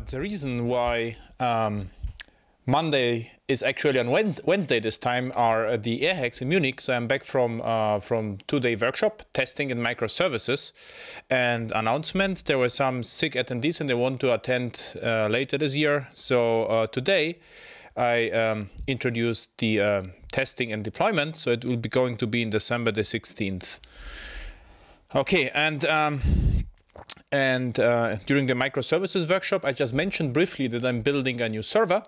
Uh, the reason why um, Monday is actually on Wednesday this time are the AirHacks in Munich. So I'm back from uh, from two-day workshop testing in microservices and announcement. There were some sick attendees and they want to attend uh, later this year. So uh, today I um, introduced the uh, testing and deployment. So it will be going to be in December the 16th. Okay, and um, and uh, during the microservices workshop, I just mentioned briefly that I'm building a new server.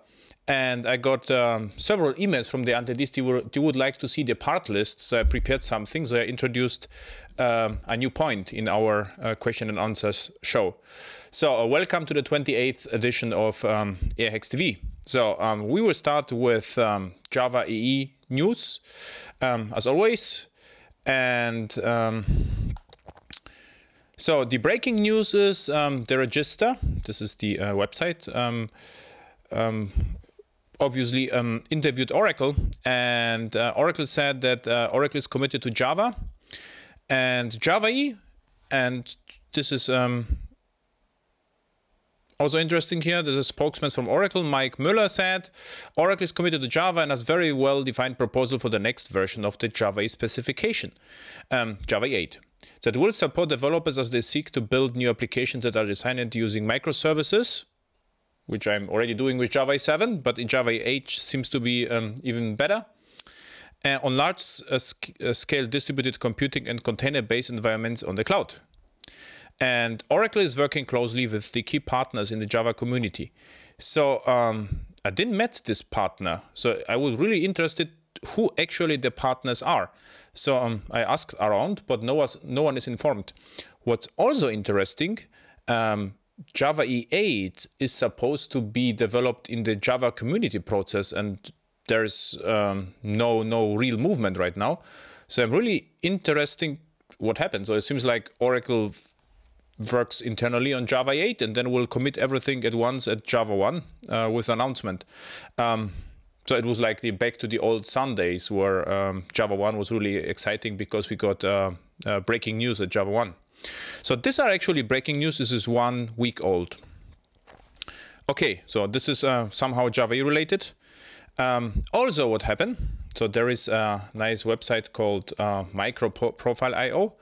And I got um, several emails from the. They, were, they would like to see the part list. So I prepared something. So I introduced um, a new point in our uh, question and answers show. So uh, welcome to the 28th edition of um, TV. So um, we will start with um, Java EE news, um, as always. And so the breaking news is um, the register. This is the uh, website. Um, um, obviously um, interviewed Oracle, and uh, Oracle said that uh, Oracle is committed to Java and Java E, and this is um, also interesting here. There's a spokesman from Oracle, Mike Moeller, said Oracle is committed to Java and has very well defined proposal for the next version of the Java specification, um, Java 8 that will support developers as they seek to build new applications that are designed using microservices, which I'm already doing with Java 7, but in Java 8 seems to be um, even better. Uh, on large uh, sc uh, scale distributed computing and container-based environments on the cloud. And Oracle is working closely with the key partners in the Java community. So um, I didn't met this partner. So I was really interested who actually the partners are. So um, I asked around, but no, was, no one is informed. What's also interesting, um, Java E8 is supposed to be developed in the Java community process, and there's um, no no real movement right now. So I'm really interesting what happens. So it seems like Oracle works internally on Java 8 and then will commit everything at once at JavaOne uh, with announcement. Um, so it was like the back to the old Sundays where um, JavaOne was really exciting because we got uh, uh, breaking news at JavaOne. So these are actually breaking news. This is one week old. Okay, so this is uh, somehow Java related. Um, also what happened, so there is a nice website called uh, microprofile.io.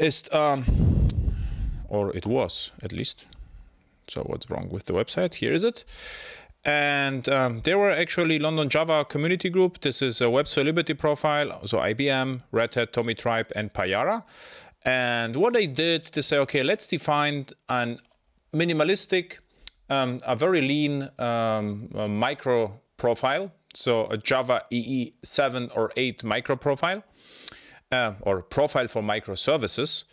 Ist, um, or it was at least. So what's wrong with the website? Here is it. And um, there were actually London Java community group. This is a Web Liberty profile, so IBM, Red Hat, Tomitribe, and Payara. And what they did, they say, okay, let's define an minimalistic, um, a very lean um, micro profile. So a Java EE 7 or 8 micro profile, uh, or profile for microservices.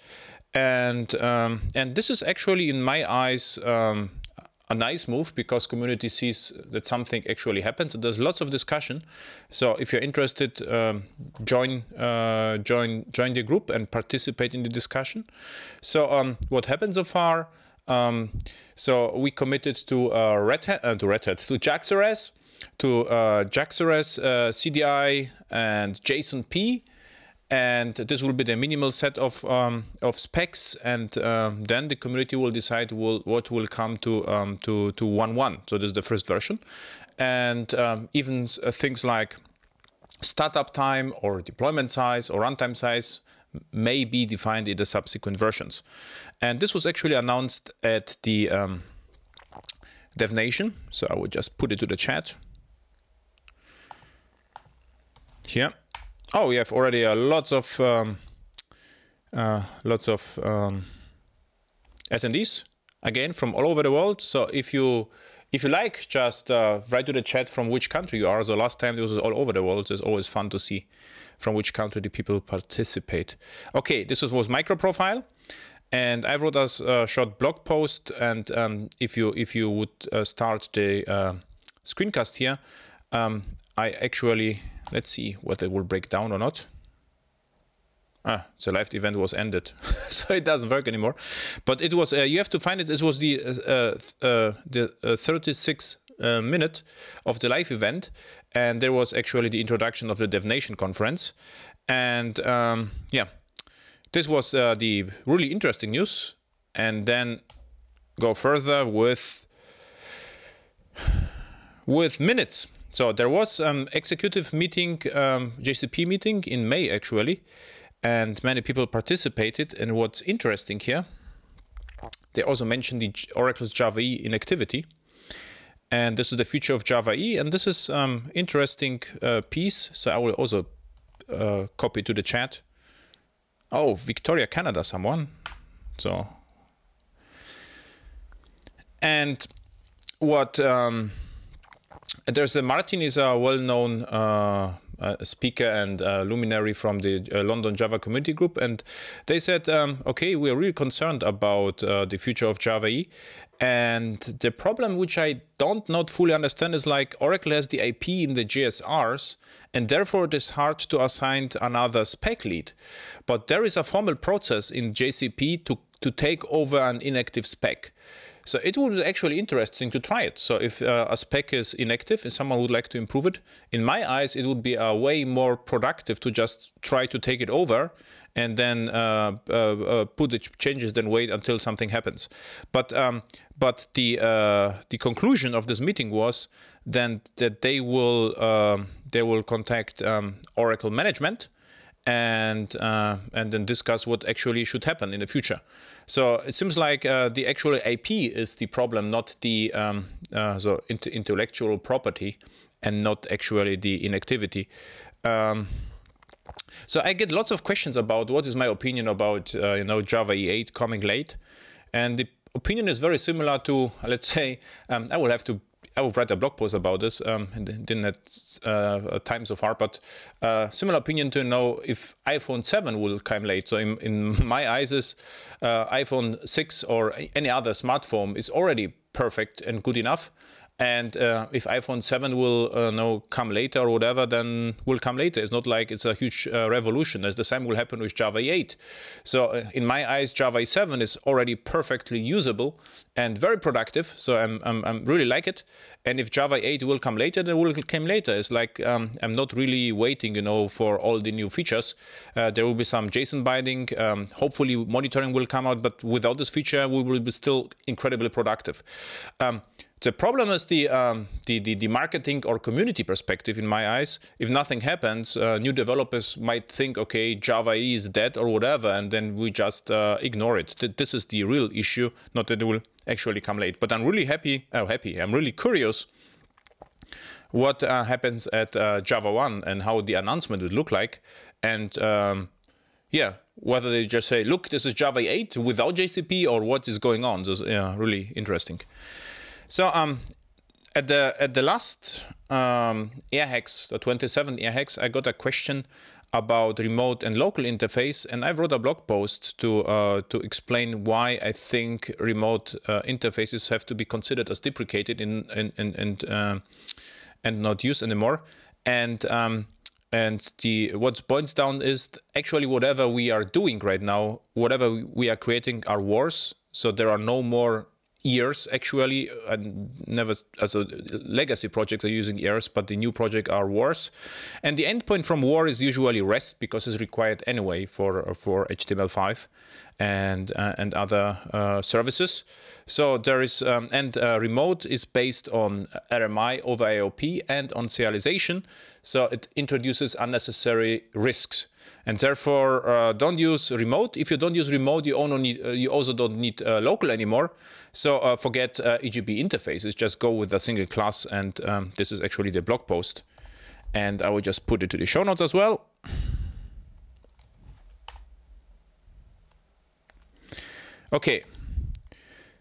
And, um, and this is actually, in my eyes, um, a nice move because community sees that something actually happens. There's lots of discussion. So if you're interested, um, join uh, join join the group and participate in the discussion. So um, what happened so far? Um, so we committed to uh, Red Hat, uh, to Red Hat, to JAX-RS, to uh, JAX-RS uh, CDI and JSON P and this will be the minimal set of um, of specs. And um, then the community will decide will, what will come to um, to to 1.1 so this is the first version. And um, even uh, things like startup time or deployment size or runtime size may be defined in the subsequent versions. And this was actually announced at the um, DevNation so I would just put it to the chat. Here Oh, we have already uh, lots of um, uh, lots of um, attendees again from all over the world. So if you if you like, just uh, write to the chat from which country you are. So last time it was all over the world. So it's always fun to see from which country the people participate. Okay, this was, micro profile. And I wrote us a short blog post. And um, if you if you would uh, start the uh, screencast here, um, I actually Let's see whether it will break down or not. Ah, the live event was ended, so it doesn't work anymore. But it was, uh, you have to find it, this was the, uh, uh, the uh, 36 uh, minute of the live event. And there was actually the introduction of the DevNation conference. And um, yeah, this was uh, the really interesting news. And then go further with with minutes. So there was um, executive meeting, um, JCP meeting in May actually, and many people participated. And what's interesting here, they also mentioned the Oracle's Java E inactivity. And this is the future of Java E, and this is um, interesting uh, piece. So I will also uh, copy to the chat. Oh, Victoria, Canada, someone. So, and what um, there's a Martin is a well-known uh, uh, speaker and uh, luminary from the uh, London Java Community Group, and they said, um, okay, we're really concerned about uh, the future of Java E, and the problem which I don't not fully understand is like Oracle has the IP in the JSRs, and therefore it is hard to assign another spec lead. But there is a formal process in JCP to to take over an inactive spec. So it would be actually interesting to try it. So if uh, a spec is inactive and someone would like to improve it, in my eyes, it would be a way more productive to just try to take it over and then uh, uh, uh put the changes, then wait until something happens. But um, but the uh, the conclusion of this meeting was then that they will um, they will contact um, Oracle management and uh, and then discuss what actually should happen in the future. So it seems like uh, the actual IP is the problem, not the um, uh, so int intellectual property, and not actually the inactivity. Um, so I get lots of questions about what is my opinion about uh, you know Java E8 coming late, and the opinion is very similar to let's say um, I will have to I will write a blog post about this. Um, didn't have uh, time so far, but uh, similar opinion to know if iPhone 7 will come late. So in, in my eyes, is uh, iPhone 6 or any other smartphone is already perfect and good enough. And uh, if iPhone 7 will uh, no come later or whatever, then will come later. It's not like it's a huge uh, revolution. As the same will happen with Java 8. So uh, in my eyes, Java 7 is already perfectly usable and very productive. So I'm, I'm, I'm really like it. And if Java 8 will come later, then will come later. It's like um, I'm not really waiting, you know, for all the new features. Uh, there will be some JSON binding. Um, hopefully, monitoring will come out. But without this feature, we will be still incredibly productive. Um, the problem is the, um, the, the, the, marketing or community perspective in my eyes. If nothing happens, uh, new developers might think, okay, Java is dead or whatever, and then we just uh, ignore it. This is the real issue, not that it will actually come late. But I'm really happy, oh, happy, I'm really curious what uh, happens at uh, JavaOne and how the announcement would look like. And um, yeah, whether they just say, look, this is Java 8 without JCP or what is going on. So, yeah, really interesting. So um, at the at the last um, AirHacks, the 27 AirHacks, I got a question about remote and local interface, and I wrote a blog post to uh, to explain why I think remote uh, interfaces have to be considered as deprecated in, in, and uh, and not used anymore. And um, and the what points down is actually whatever we are doing right now, whatever we are creating are wars. So there are no more EARs actually and never as a legacy projects are using EARs but the new project are wars and the endpoint from war is usually rest because it's required anyway for for html5 and uh, and other uh, services so there is um, and uh, remote is based on rmi over IIOP and on serialization so it introduces unnecessary risks and therefore uh, don't use remote. If you don't use remote, you, need, uh, you also don't need uh, local anymore. So uh, forget uh, EJB interfaces, just go with a single class. And um, this is actually the blog post. And I will just put it to the show notes as well. Okay,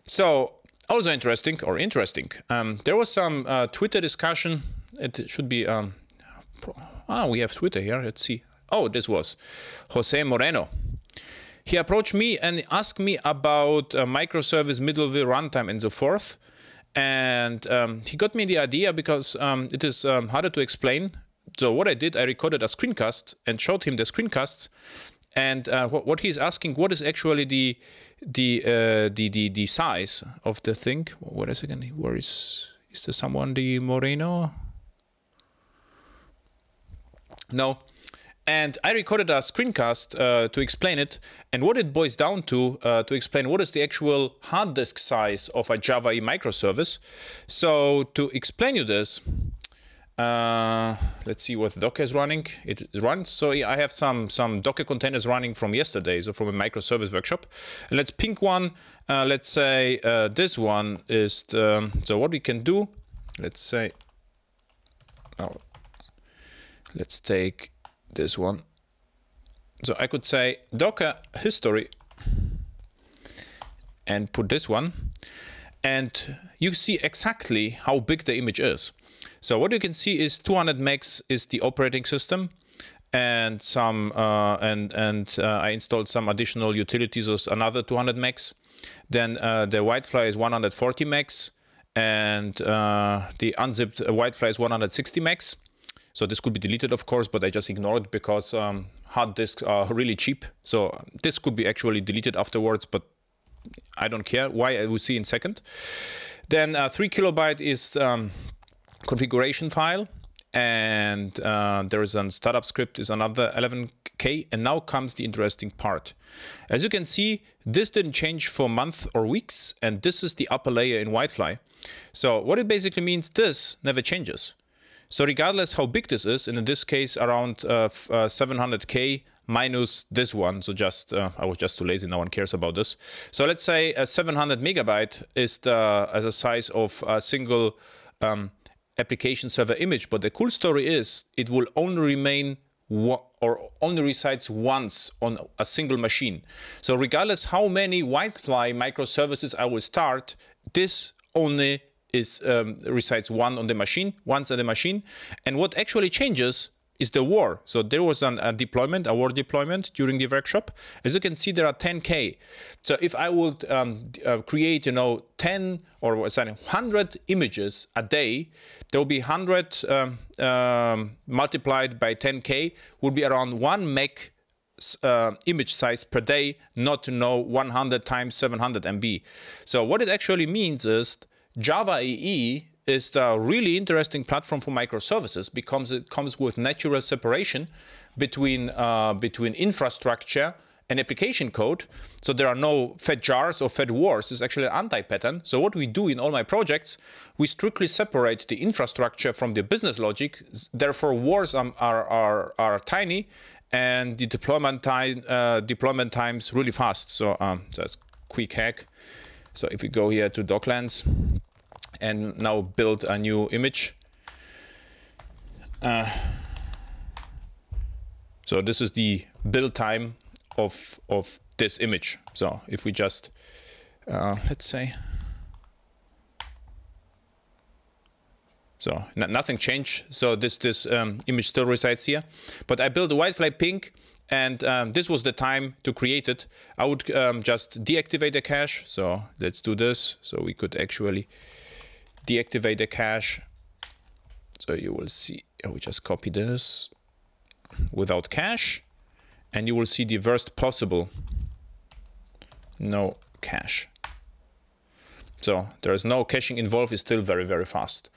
so also interesting or interesting. Um, there was some uh, Twitter discussion. It should be. Um, ah, we have Twitter here. Let's see. Oh, this was Jose Moreno. He approached me and asked me about uh, microservice, middleware, runtime, and so forth. And um, he got me the idea because um, it is um, harder to explain. So what I did, I recorded a screencast and showed him the screencasts. And uh, what, what, he's asking, what is actually the the uh, the, the the size of the thing? What is it again? Where is is there someone the Moreno? No, And I recorded a screencast uh, to explain it and what it boils down to, uh, to explain what is the actual hard disk size of a Java E microservice. So to explain you this, uh, let's see what Docker is running. It runs. So I have some some Docker containers running from yesterday, so from a microservice workshop. And let's pick one. Uh, let's say uh, this one is. The, so what we can do, let's say. Oh, let's take this one. So I could say Docker history and put this one. And you see exactly how big the image is. So what you can see is 200 megs is the operating system and some uh, and and uh, I installed some additional utilities of another 200 megs. Then uh, the WildFly is 140 megs and uh, the unzipped WildFly is 160 megs. So this could be deleted, of course, but I just ignored because um, hard disks are really cheap. So this could be actually deleted afterwards, but I don't care. Why I will see in second. Then uh, three kilobyte is um, configuration file, and uh, there is a startup script is another 11k. And now comes the interesting part. As you can see, this didn't change for months or weeks, and this is the upper layer in WildFly. So what it basically means, this never changes. So regardless how big this is, and in this case around uh, uh, 700k minus this one, so just uh, I was just too lazy, no one cares about this. So let's say a 700 megabyte is the as a size of a single um, application server image. But the cool story is it will only remain or only resides once on a single machine. So regardless how many WildFly microservices I will start, this only is um, resides one on the machine, once on the machine. And what actually changes is the war. So there was an, a deployment, a war deployment during the workshop. As you can see, there are 10K. So if I would um, uh, create, you know, 10 or sorry, 100 images a day, there will be 100 um, um, multiplied by 10K would be around one meg uh, image size per day, not to know 100 times 700 MB. So what it actually means is Java EE is a really interesting platform for microservices because it comes with natural separation between uh, between infrastructure and application code. So there are no fat jars or fat wars. It's actually an anti-pattern. So what we do in all my projects, we strictly separate the infrastructure from the business logic. Therefore, wars are, are, are, are tiny and the deployment time uh, deployment times really fast. So um, that's quick hack. So if we go here to Docklands and now build a new image. Uh, so this is the build time of, of this image. So if we just, uh, let's say, So nothing changed. So this this um, image still resides here. But I built a WildFly pink and um, this was the time to create it. I would um, just deactivate the cache. So let's do this. So we could actually deactivate the cache. So you will see, we just copy this without cache and you will see the worst possible no cache. So there is no caching involved, it's still very, very fast.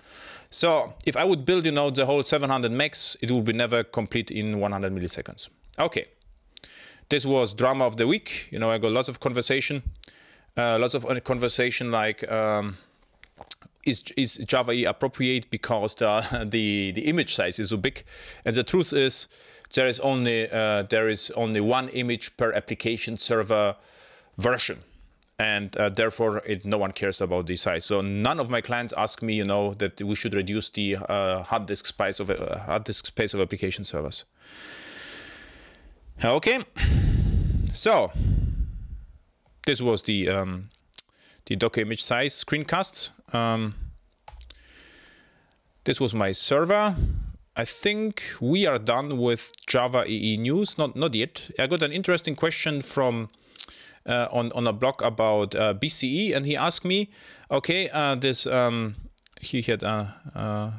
So if I would build, you know, the whole 700 megs, it would be never complete in 100 milliseconds. Okay, this was drama of the week. You know, I got lots of conversation, uh, lots of conversation like, um, is, is Java appropriate because the, the, the image size is so big? And the truth is, there is only uh, there is only one image per application server version and uh, therefore it, no one cares about the size. So none of my clients ask me, you know, that we should reduce the uh, hard disk space of uh, hard disk space of application servers. Okay, so this was the um, the Docker image size screencast. Um, this was my server. I think we are done with Java EE news. Not not yet. I got an interesting question from uh, on on a blog about uh, BCE, and he asked me, okay, uh, this um, he had a, a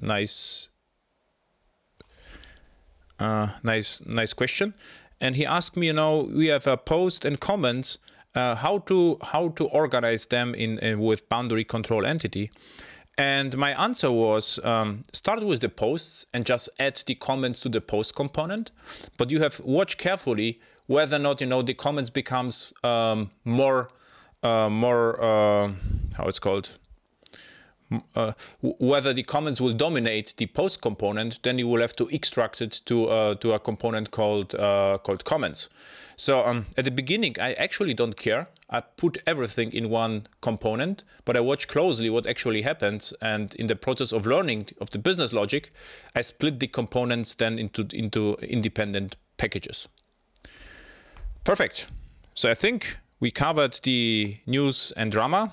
nice nice nice question, and he asked me, you know, we have a post and comments uh, how to how to organize them in, in, with boundary control entity And my answer was um, start with the posts and just add the comments to the post component. But you have watch carefully whether or not you know the comments becomes um, more uh, more uh, how it's called uh, whether the comments will dominate the post component, then you will have to extract it to uh, to a component called uh, called comments. So um, at the beginning, I actually don't care. I put everything in one component, but I watch closely what actually happens. And in the process of learning of the business logic, I split the components then into into independent packages. Perfect. So I think we covered the news and drama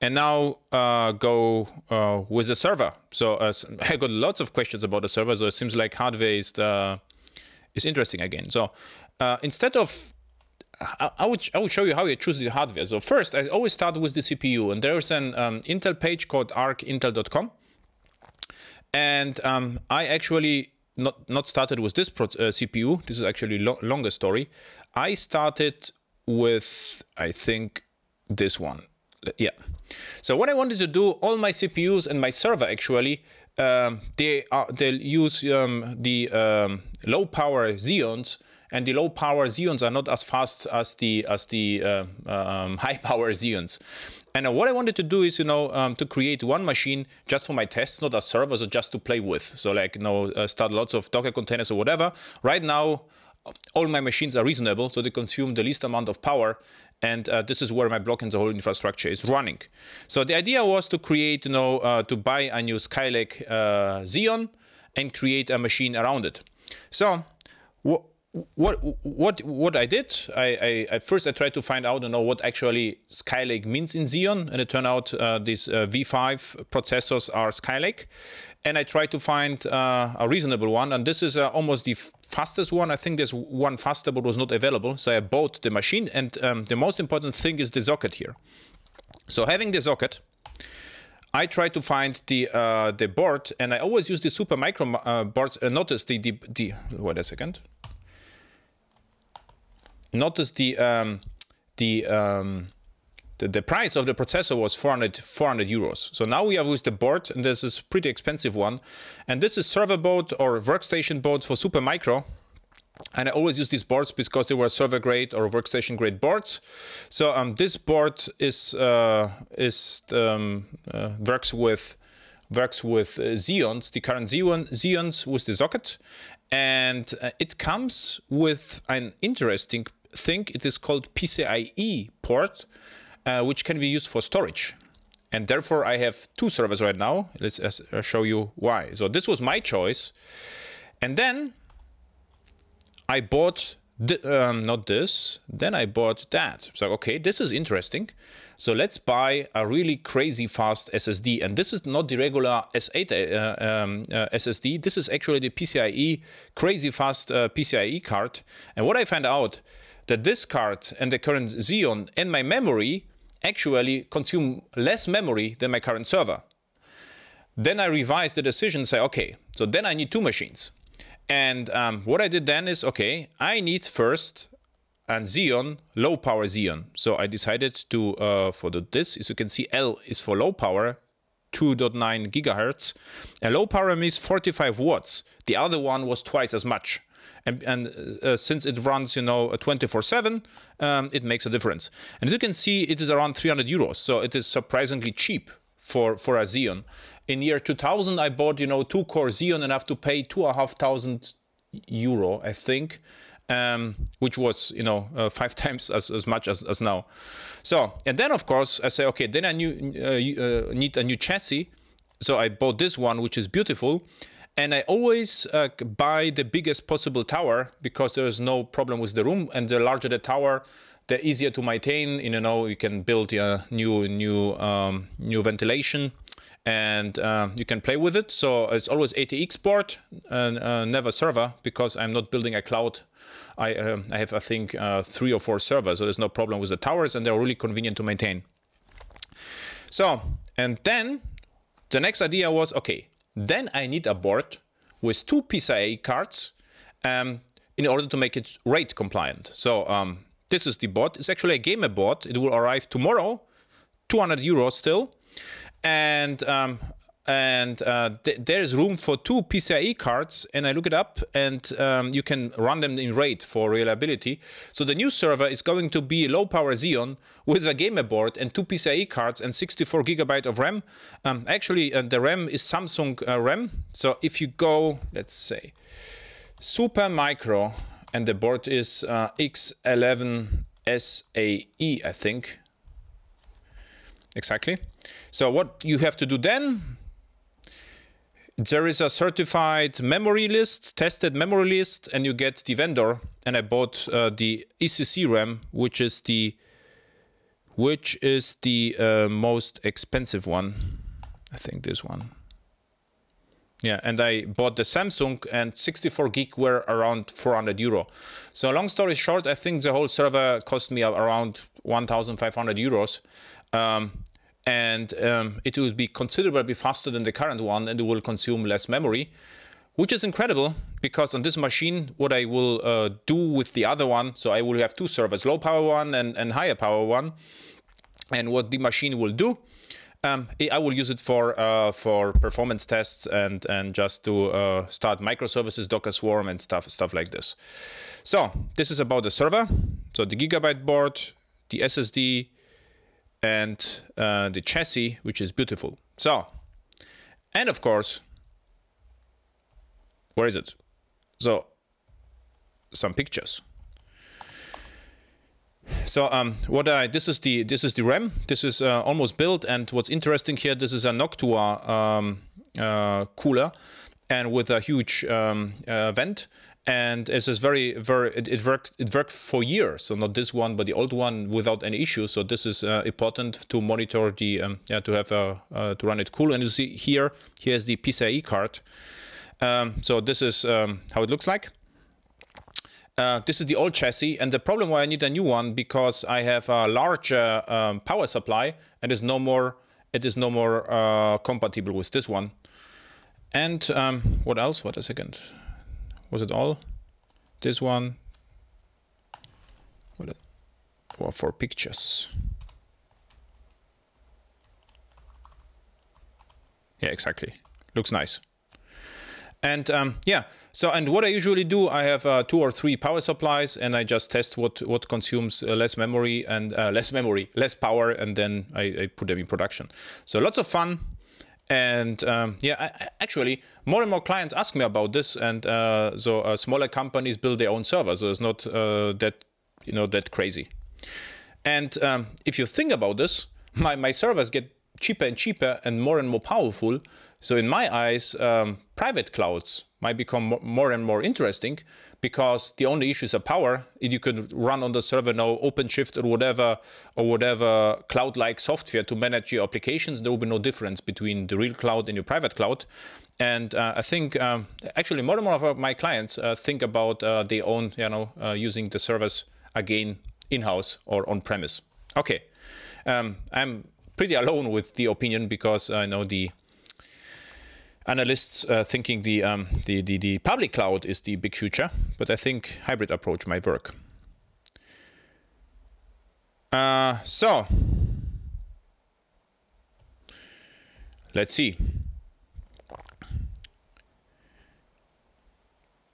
and now uh, go uh, with the server. So uh, I got lots of questions about the server. So it seems like hardware is the, is interesting again. So uh, instead of I, I, would I would show you how you choose the hardware. So first, I always start with the CPU, and there's an um, Intel page called ark.intel.com, and um, I actually not not started with this uh, CPU. This is actually lo longer story. I started with I think this one. Yeah. So what I wanted to do, all my CPUs and my server actually, um, they are, they use um, the um, low power Xeons, and the low power Xeons are not as fast as the as the uh, um, high power Xeons. And uh, what I wanted to do is, you know, um, to create one machine just for my tests, not a server, so just to play with. So like, you know, uh, start lots of Docker containers or whatever. Right now, all my machines are reasonable, so they consume the least amount of power. And uh, this is where my block and the whole infrastructure is running. So the idea was to create, you know, uh, to buy a new Skylake uh, Xeon and create a machine around it. So what what what what I did, I, I, I, first I tried to find out, you know, what actually Skylake means in Xeon, and it turned out uh, these uh, V5 processors are Skylake, and I tried to find uh, a reasonable one, and this is almost the fastest one. I think there's one faster, but was not available. So I bought the machine, and um, the most important thing is the socket here. So having the socket, I try to find the uh, the board, and I always use the Supermicro uh, boards. Uh, notice the, the the wait a second. Notice the um, the um, the, the price of the processor was 400, 400 euros. So now we have with the board, and this is pretty expensive one. And this is server board or workstation board for Supermicro. And I always use these boards because they were server grade or workstation grade boards. So um, this board is uh, is um, uh, works with works with uh, Xeons, the current Xeon, Xeons with the socket, and uh, it comes with an interesting thing. It is called PCIe port, uh, which can be used for storage. And therefore, I have two servers right now. Let's uh, show you why. So this was my choice. And then I bought, um, not this, then I bought that. So, okay, this is interesting. So let's buy a really crazy fast SSD. And this is not the regular S8 uh, um, uh, SSD. This is actually the PCIe, crazy fast uh, PCIe card. And what I found out, that this card and the current Xeon and my memory actually consume less memory than my current server. Then I revise the decision, say, okay, so then I need two machines. And um, what I did then is, okay, I need first a Xeon, low power Xeon. So I decided to, uh, for the, this, as you can see, L is for low power, 2.9 gigahertz. A low power means 45 watts. The other one was twice as much and, and uh, since it runs, you know, 24/7, um, it makes a difference. And as you can see, it is around 300 euros, so it is surprisingly cheap for for a Xeon. In year 2000, I bought, you know, two core Xeon and have to pay two and a half thousand euro, I think. Um, which was you know uh, five times as, as much as, as now. So and then of course I say okay then I new, uh, uh, need a new chassis. So I bought this one which is beautiful, and I always uh, buy the biggest possible tower because there is no problem with the room. And the larger the tower, the easier to maintain. You know, you can build a new new um, new ventilation, and uh, you can play with it. So it's always ATX port and uh, never server because I'm not building a cloud. I uh, I have I think uh, three or four servers, so there's no problem with the towers, and they're really convenient to maintain. So and then the next idea was okay then I need a board with two PCIe cards um, in order to make it RAID compliant. So um, this is the board. It's actually a gamer board. It will arrive tomorrow, 200 euros still. and um, and uh, th there is room for two PCIe cards and I look it up and um, you can run them in RAID for reliability. So the new server is going to be low power Xeon with a gamer board and two PCIe cards and 64 gigabyte of RAM. Um, actually uh, the RAM is Samsung uh, RAM. So if you go, let's say, Supermicro and the board is uh, X11 SAE, I think. Exactly. So what you have to do then, there is a certified memory list, tested memory list, and you get the vendor. And I bought uh, the ECC RAM, which is the which is the uh, most expensive one. I think this one. Yeah, and I bought the Samsung and 64 gig were around 400 euro. So long story short, I think the whole server cost me around 1,500 euros. Um, and um, it will be considerably faster than the current one and it will consume less memory which is incredible because on this machine what I will uh, do with the other one so I will have two servers low power one and, and higher power one and what the machine will do um, I will use it for uh, for performance tests and and just to uh, start microservices Docker Swarm and stuff stuff like this. So this is about the server. So the gigabyte board the SSD and uh, the chassis, which is beautiful. So, and of course, where is it? So, some pictures. So um, what I this is the this is the RAM. This is uh, almost built, and what's interesting here, this is a Noctua um, uh, cooler, and with a huge um, uh, vent and it is very very it, it, worked it worked for years. So not this one but the old one without any issues so this is uh, important to monitor the um, yeah to have a uh, to run it cool. And you see here here's the PCIe card. Um, so this is um, how it looks like. Uh, this is the old chassis. And the problem why I need a new one because I have a larger um, power supply and is no more it is no more uh, compatible with this one. And um, what else? What a second was it all? This one. What? Or for pictures. Yeah, exactly. Looks nice. And um, yeah, so and what I usually do, I have uh, two or three power supplies, and I just test what what consumes uh, less memory and uh, less memory, less power, and then I, I, put them in production. So lots of fun. And um, yeah, I, actually, more and more clients ask me about this, and uh, so uh, smaller companies build their own servers. So it's not uh, that you know that crazy. And um, if you think about this, my my servers get cheaper and cheaper and more and more powerful. So in my eyes, um, private clouds might become more and more interesting because the only issue is a power. You could run on the server now OpenShift or whatever or whatever cloud-like software to manage your applications. There will be no difference between the real cloud and your private cloud. And uh, I think um, actually more and more of my clients uh, think about uh, their own, you know, uh, using the servers again in-house or on-premise. Okay, um, I'm pretty alone with the opinion because I know the analysts uh, thinking the, um, the, the, the public cloud is the big future, but I think hybrid approach might work. Uh, so, let's see.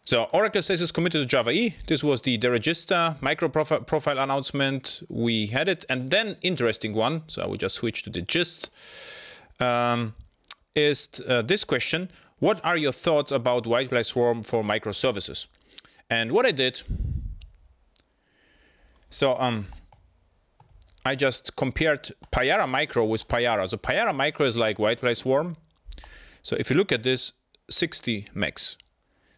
So Oracle says it's committed to Java E. This was the deregister micro profile, profile announcement. We had it. And then interesting one. So I will just switch to the gist. Um, is uh, this question. What are your thoughts about WildFly Swarm for microservices? And what I did, so um, I just compared Payara Micro with Payara. So Payara Micro is like WildFly Swarm. So if you look at this, 60 megs.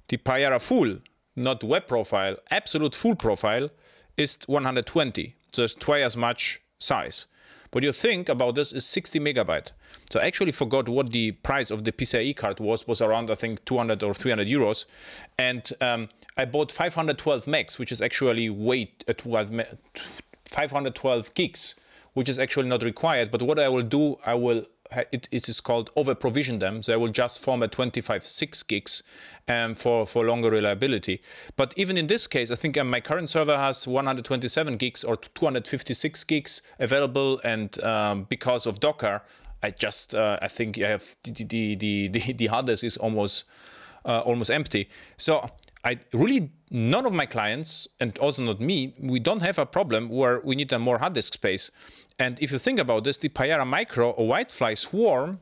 The Payara Full, not web profile, absolute full profile is 120. So it's twice as much size. What you think about this is 60 megabyte. So I actually forgot what the price of the PCIe card was, was around I think 200 or 300 euros. And um, I bought 512 megs, which is actually weight uh, 512 gigs, which is actually not required. But what I will do, I will it, it is called over provision them. So I will just format 25 6 gigs um, for, for longer reliability. But even in this case, I think um, my current server has 127 gigs or 256 gigs available. And um, because of Docker, I just uh, I think I have the the the the, disk is almost uh, almost empty. So I really none of my clients and also not me we don't have a problem where we need a more hard disk space. And if you think about this, the Payara Micro or WildFly Swarm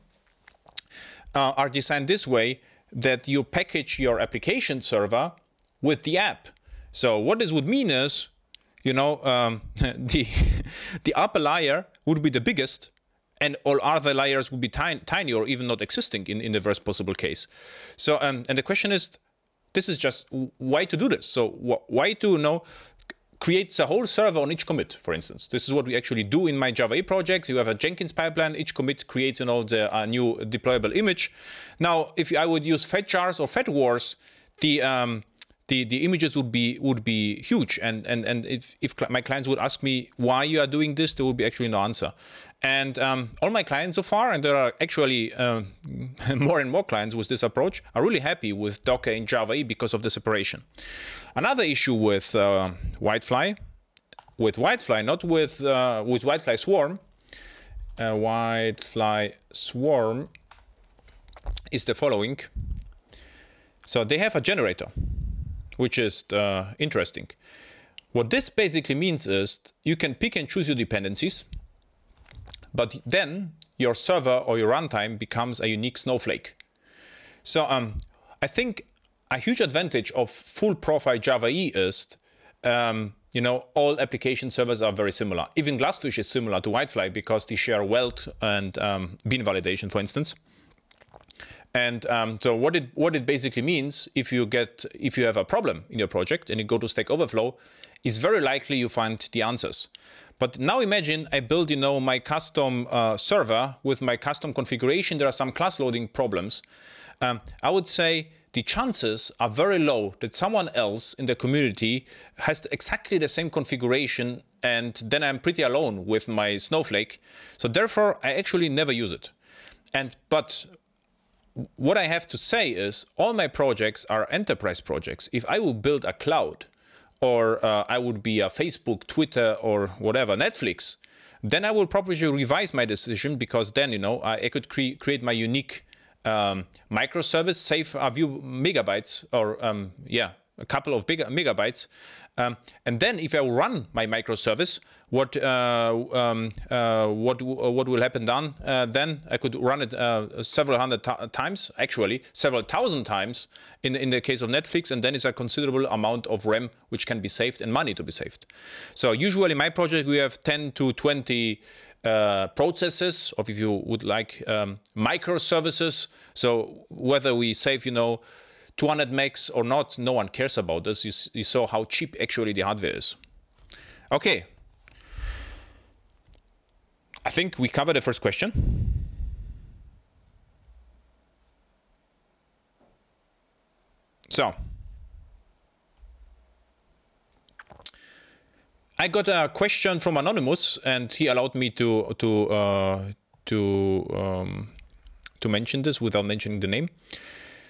uh, are designed this way that you package your application server with the app. So what this would mean is, you know, um, the the upper layer would be the biggest, and all other layers would be tiny, tiny or even not existing in, in the worst possible case. So, um, and the question is, this is just why to do this. So wh why to you know create the whole server on each commit, for instance. This is what we actually do in my Java projects. You have a Jenkins pipeline. Each commit creates you know, the uh, new deployable image. Now, if I would use fat jars or fat wars, the um, the, the images would be would be huge. And and and if, if my clients would ask me why you are doing this there would be actually no answer. And um, all my clients so far and there are actually uh, more and more clients with this approach are really happy with docker in java because of the separation. Another issue with uh, WildFly with WildFly not with uh, with WildFly swarm uh, WildFly swarm is the following. So they have a generator which is uh, interesting. What this basically means is you can pick and choose your dependencies, but then your server or your runtime becomes a unique snowflake. So um, I think a huge advantage of full profile Java E is, um, you know, all application servers are very similar. Even Glassfish is similar to WildFly because they share Weld and um, bean validation, for instance. And um, so what it what it basically means, if you get if you have a problem in your project and you go to Stack Overflow, is very likely you find the answers. But now imagine I build, you know, my custom uh, server with my custom configuration. There are some class loading problems. Um, I would say the chances are very low that someone else in the community has exactly the same configuration and then I'm pretty alone with my Snowflake. So therefore, I actually never use it. And but what I have to say is all my projects are enterprise projects. If I would build a cloud or uh, I would be a Facebook, Twitter, or whatever, Netflix, then I will probably revise my decision because then, you know, I, I could cre create my unique um, microservice, save a few megabytes or, um, yeah, a couple of big megabytes. Um, and then if I run my microservice, what uh, um, uh, what what will happen then? Uh, then I could run it uh, several hundred times, actually several thousand times in in the case of Netflix, and then it's a considerable amount of RAM which can be saved and money to be saved. So usually my project we have 10 to 20 uh, processes, or if you would like um, microservices. So whether we save, you know. 200 megs or not, no one cares about this. You, you saw how cheap actually the hardware is. Okay, I think we covered the first question. So, I got a question from Anonymous, and he allowed me to to uh, to um, to mention this without mentioning the name.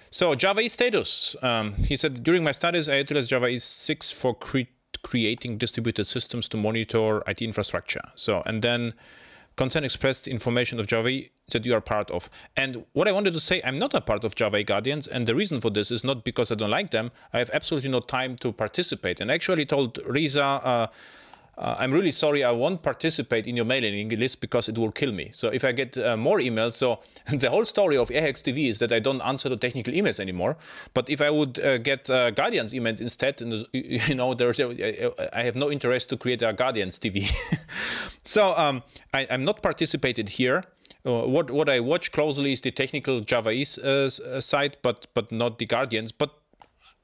So Java E status. Um, he said during my studies, I utilized Java E 6 for cre creating distributed systems to monitor IT infrastructure. So and then consent expressed information of Java that you are part of. And what I wanted to say, I'm not a part of Java Guardians, and the reason for this is not because I don't like them. I have absolutely no time to participate. And I actually told Reza, uh, uh, I'm really sorry, I won't participate in your mailing list because it will kill me. So if I get uh, more emails, so the whole story of Airhacks TV is that I don't answer the technical emails anymore. But if I would uh, get uh, Guardians emails instead, and you know, there's, I have no interest to create a Guardians TV. so um, I, am not participated here. Uh, what what I watch closely is the technical Java uh, side, but but not the Guardians. But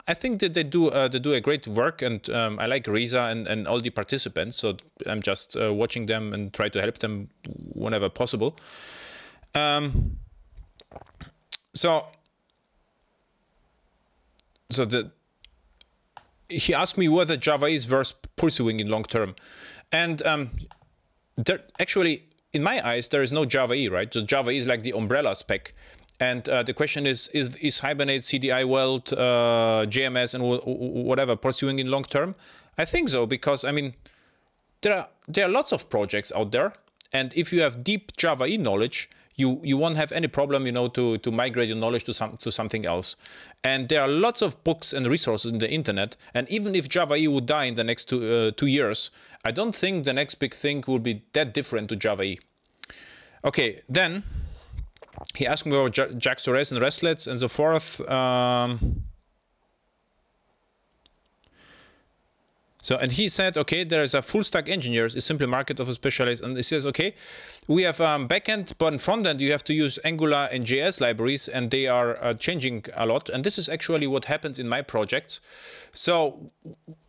I think that they do uh, they do a great work, and um, I like Reza and, and all the participants. So I'm just uh, watching them and try to help them whenever possible. Um, so so the he asked me whether Java is worth pursuing in long term, and um, there actually in my eyes there is no Java E right. So Java is like the umbrella spec and uh, the question is, is, is Hibernate, CDI Weld, uh, JMS, and whatever pursuing in long term? I think so, because I mean, there are, there are lots of projects out there. And if you have deep Java E knowledge, you you won't have any problem, you know, to to migrate your knowledge to some to something else. And there are lots of books and resources in the internet. And even if Java EE would die in the next two uh, two years, I don't think the next big thing will be that different to Java EE. Okay, then he asked me about JAX-RS and RESTlets and so forth. Um, So, and he said, okay, there is a full stack engineers, is simply market of a specialist. And he says, okay, we have um, backend, but in front end, you have to use Angular and JS libraries, and they are uh, changing a lot. And this is actually what happens in my projects. So,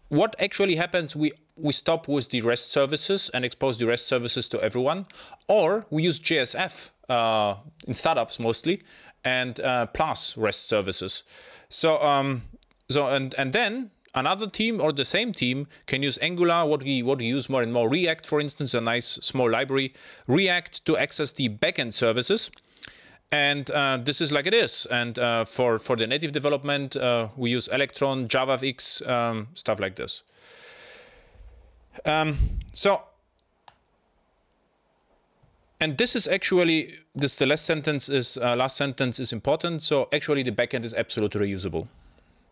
what actually happens, we, we stop with the REST services and expose the REST services to everyone, or we use JSF uh, in startups mostly, and uh, plus REST services. So, um, so and, and then another team or the same team can use Angular, what we, what we use more and more, React, for instance, a nice small library, React to access the backend services. And uh, this is like it is. And uh, for, for the native development, uh, we use Electron, JavaFX, um, stuff like this. Um, so, and this is actually, this the last sentence is, uh, last sentence is important. So actually the backend is absolutely reusable.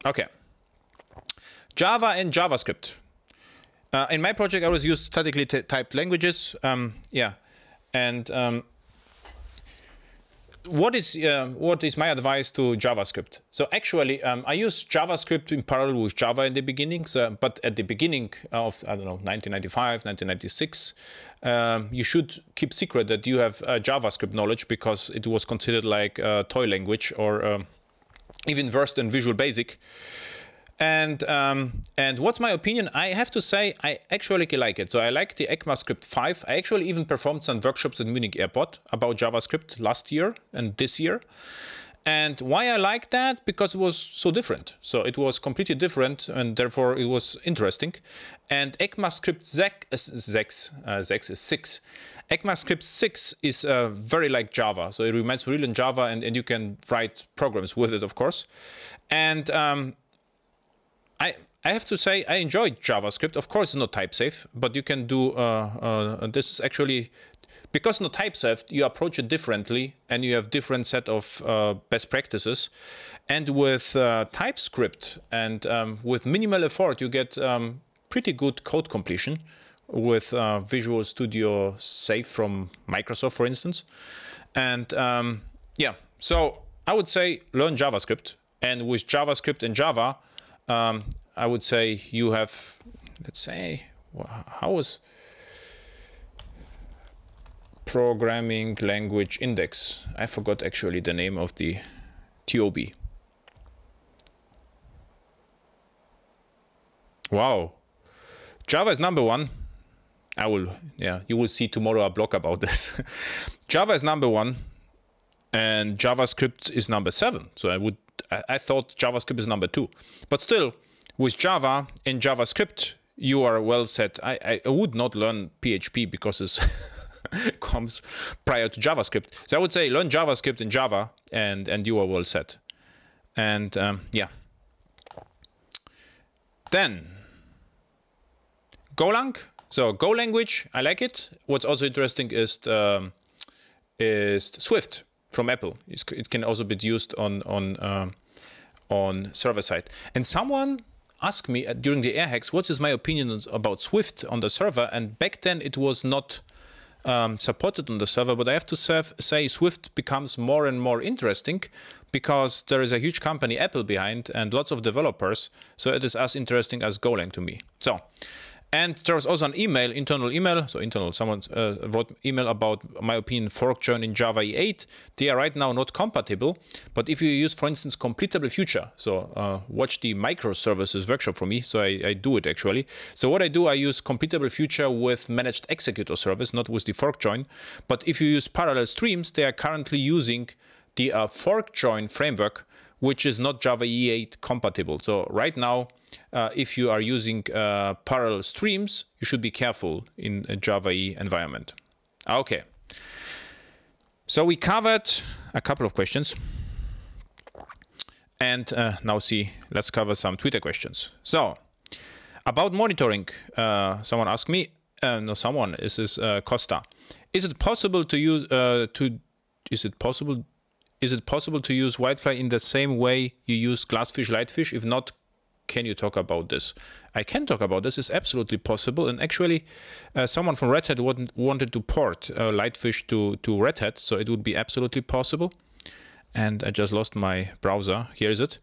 Okay. Java and JavaScript. Uh, in my project, I always use statically typed languages. Um, yeah, and um, what is uh, what is my advice to JavaScript? So actually, um, I use JavaScript in parallel with Java in the beginning. So, but at the beginning of I don't know 1995, 1996, um, you should keep secret that you have uh, JavaScript knowledge because it was considered like a toy language or um, even worse than Visual Basic. And um, and what's my opinion? I have to say I actually like it. So I like the ECMAScript 5. I actually even performed some workshops at Munich Airport about JavaScript last year and this year. And why I like that? Because it was so different. So it was completely different and therefore it was interesting. And ECMAScript 6, uh, 6 is 6. ECMAScript 6 is uh, very like Java. So it reminds really in Java and, and you can write programs with it, of course. And um, I I have to say I enjoyed JavaScript. Of course, it's not type safe, but you can do uh, uh, this is actually because not type safe. You approach it differently, and you have different set of uh, best practices. And with uh, TypeScript and um, with minimal effort, you get um, pretty good code completion with uh, Visual Studio Safe from Microsoft, for instance. And um, yeah, so I would say learn JavaScript, and with JavaScript and Java um, I would say you have, let's say, how was programming language index? I forgot actually the name of the TIOBE. Wow. Java is number one. I will, yeah, you will see tomorrow a blog about this. Java is number one and JavaScript is number seven. So I would I, thought JavaScript is number two. But still, with Java and JavaScript, you are well set. I, I would not learn PHP because it comes prior to JavaScript. So I would say learn JavaScript in Java and, and you are well set. And um, yeah. Then Golang. So Go language, I like it. What's also interesting is um, is Swift from Apple. it can also be used on on um, on server side. And someone asked me uh, during the AirHacks, what is my opinion about Swift on the server? And back then it was not um, supported on the server, but I have to say Swift becomes more and more interesting because there is a huge company, Apple, behind and lots of developers. So it is as interesting as Golang to me. So and there was also an email, internal email, so internal, someone uh, wrote email about my opinion fork join in Java 8. They are right now not compatible, but if you use, for instance, completable future, so uh, watch the microservices workshop for me, so I, I, do it actually. So what I do, I use completable future with managed executor service, not with the fork join. But if you use parallel streams, they are currently using the uh, fork join framework, which is not Java E8 compatible. So right now, uh, if you are using uh, parallel streams, you should be careful in a Java E environment. Okay. So we covered a couple of questions. And uh, now see, let's cover some Twitter questions. So about monitoring, uh, someone asked me, uh, no, someone, this is uh, Costa. Is it possible to use to is it possible is it possible to use WildFly in the same way you use glassfish lightfish? If not can you talk about this? I can talk about this. It's absolutely possible. And actually uh, someone from red hat wanted to port uh, lightfish to to red hat so it would be absolutely possible. And i just lost my browser. Here is it.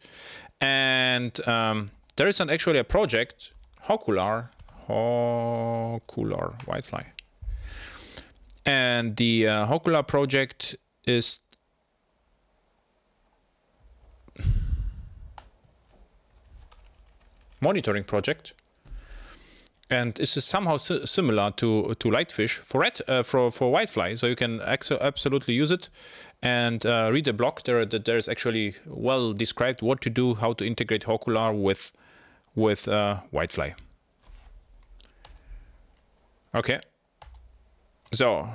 And um, there is an actually a project Hawkular Hawkular WildFly and the uh, Hawkular project is monitoring project. And this is somehow si similar to to lightfish for red uh, for for WildFly. So you can absolutely use it and uh, read the blog there there is actually well described what to do how to integrate Hawkular with with uh, WildFly. Okay. So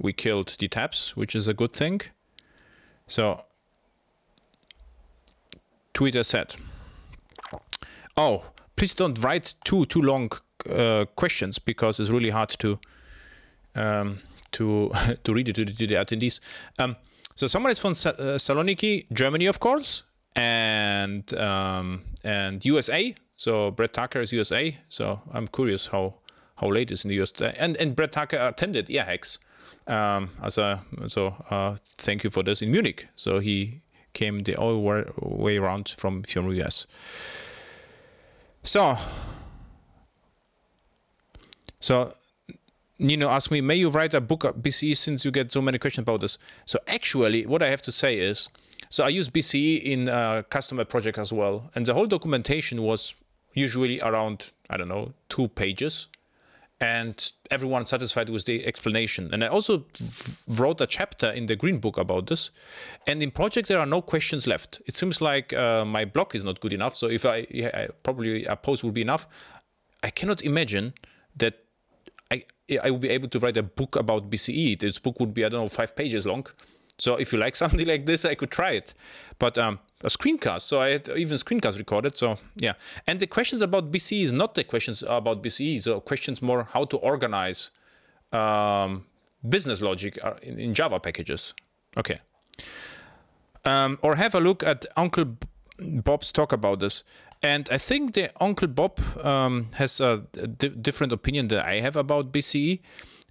we killed the tabs which is a good thing. So Twitter said Oh, please don't write too too long uh, questions because it's really hard to um, to to read it to the, to the attendees. Um, so someone is from uh, Saloniki, Germany, of course, and um, and USA. So Brett Tucker is USA. So I'm curious how how late is in the US. And and Brett Tucker attended Airhacks. Um, as a so uh, thank you for this in Munich. So he came the all way around from from US. So, so Nino asked me, may you write a book at BCE since you get so many questions about this? So actually, what I have to say is, so I use BCE in a customer project as well. And the whole documentation was usually around, I don't know, two pages and everyone satisfied with the explanation. And I also wrote a chapter in the Green Book about this. And in project, there are no questions left. It seems like uh, my blog is not good enough. So if I, I, probably a post would be enough. I cannot imagine that I I will be able to write a book about BCE. This book would be I don't know five pages long. So if you like something like this, I could try it. But um, a screencast. So I had even screencast recorded. So yeah. And the questions about BCE is not the questions about BCE. So questions more how to organize um, business logic uh, in, in, Java packages. Okay. Um, or have a look at Uncle Bob's talk about this. And I think the Uncle Bob um, has a different opinion than I have about BCE.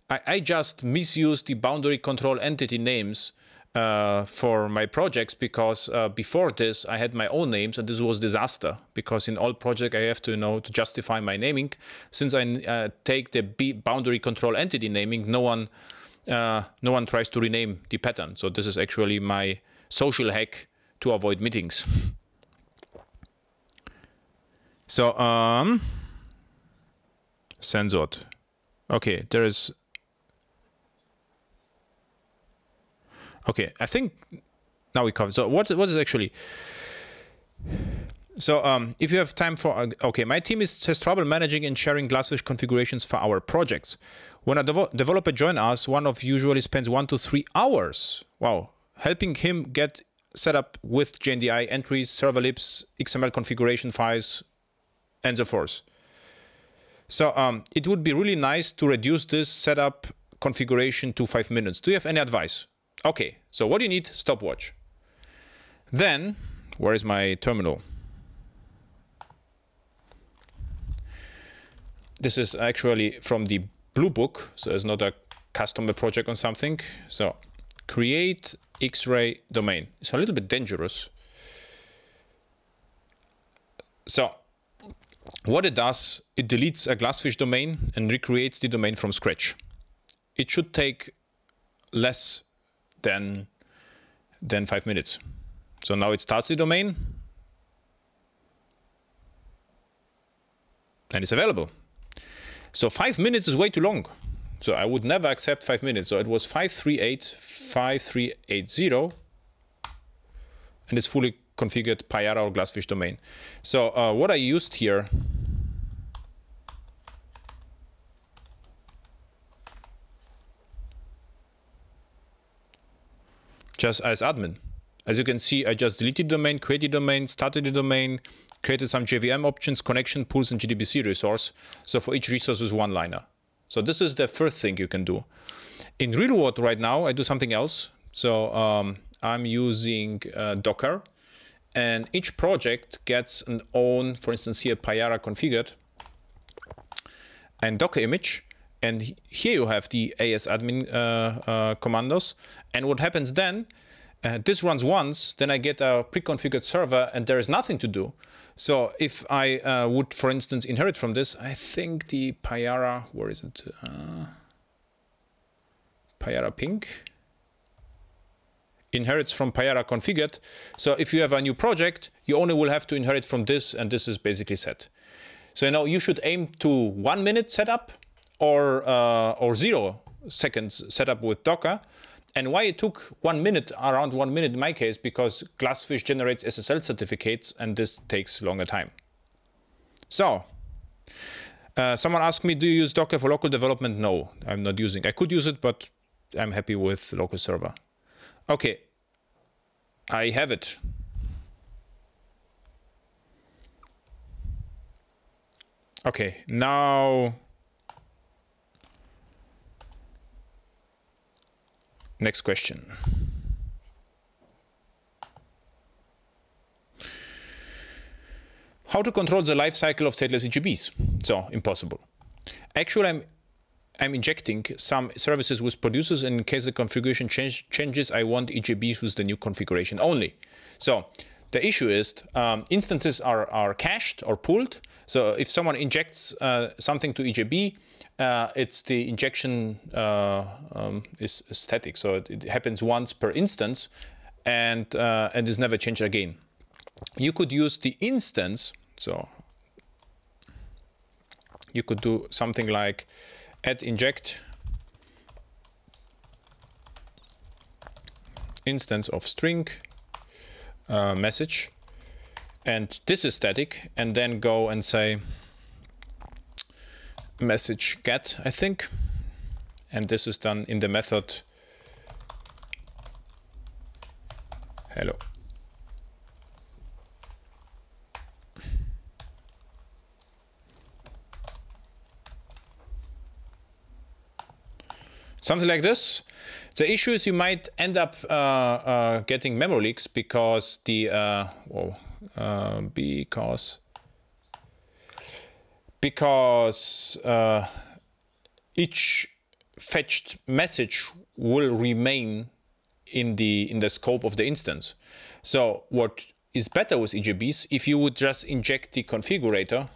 I, I just misuse the boundary control entity names uh, for my projects because uh, before this I had my own names and this was disaster because in all project I have to you know to justify my naming. Since I uh, take the B boundary control entity naming no one uh, no one tries to rename the pattern. So this is actually my social hack to avoid meetings. So um censored okay there is Okay, I think now we cover. So what what is actually? So um, if you have time for uh, okay, my team is has trouble managing and sharing Glassfish configurations for our projects. When a dev developer joins us, one of usually spends one to three hours. Wow, helping him get set up with JNDI entries, server libs, XML configuration files, and so forth. So um, it would be really nice to reduce this setup configuration to five minutes. Do you have any advice? Okay, so what do you need? Stopwatch. Then, where is my terminal? This is actually from the blue book, so it's not a customer project on something. So create X-ray domain. It's a little bit dangerous. So what it does, it deletes a glassfish domain and recreates the domain from scratch. It should take less than, than five minutes. So now it starts the domain and it's available. So five minutes is way too long. So I would never accept five minutes. So it was 538, 5380, and it's fully configured Payara or Glassfish domain. So uh, what I used here just as admin. As you can see, I just deleted domain, created domain, started the domain, created some JVM options, connection pools, and JDBC resource. So for each resource is one liner. So this is the first thing you can do. In real world right now, I do something else So um, I'm using uh, Docker and each project gets an own, for instance, here Payara configured and Docker image. And here you have the AS admin uh, uh, commandos. And what happens then, uh, this runs once, then I get a pre-configured server and there is nothing to do. So if I uh, would, for instance, inherit from this, I think the Payara, where is it? Uh, Payara pink inherits from Payara configured. So if you have a new project, you only will have to inherit from this, and this is basically set. So you know you should aim to one minute setup or uh, or zero seconds setup with Docker. And why it took one minute, around one minute in my case, because Glassfish generates SSL certificates, and this takes longer time. So uh, someone asked me, do you use Docker for local development? No, I'm not using. I could use it, but I'm happy with local server. Okay, I have it. Okay, now next question. How to control the life cycle of stateless EJBs? So, impossible. Actually, I'm I'm injecting some services with producers and in case the configuration change, changes, I want EJBs with the new configuration only. So the issue is um, instances are, are cached or pulled. So if someone injects uh, something to EJB, uh, it's the injection uh, um, is static. So it, it, happens once per instance and, uh, and is never changed again. You could use the instance. So you could do something like add inject instance of string uh, message. And this is static. And then go and say message get I think. And this is done in the method. Hello. Something like this. The issue is you might end up uh, uh, getting memory leaks because the uh, because because each fetched message will remain in the in the scope of the instance. So what is better with EJBs if you would just inject the configurator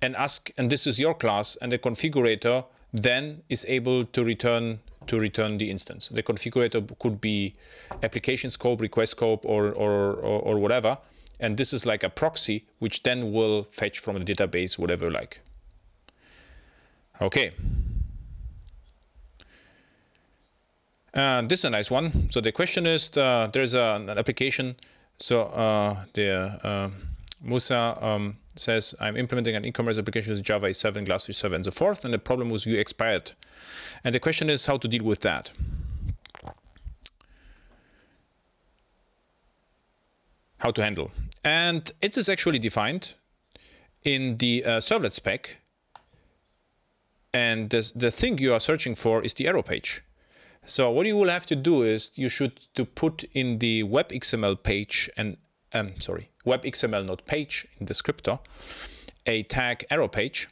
and ask, and this is your class, and the configurator then is able to return to return the instance. The configurator could be application scope, request scope, or, or, or, or, whatever. And this is like a proxy, which then will fetch from the database whatever you like. Okay. And this is a nice one. So the question is, uh, there's an application. So uh, the uh, Musa um, says I'm implementing an e-commerce application with Java 7, Glassfish 7, and so forth, and the problem was you expired. And the question is how to deal with that. How to handle. And it is actually defined in the uh, servlet spec. And the, the thing you are searching for is the error page. So what you will have to do is you should to put in the web XML page and um, sorry, web XML not page in the descriptor, a tag error page,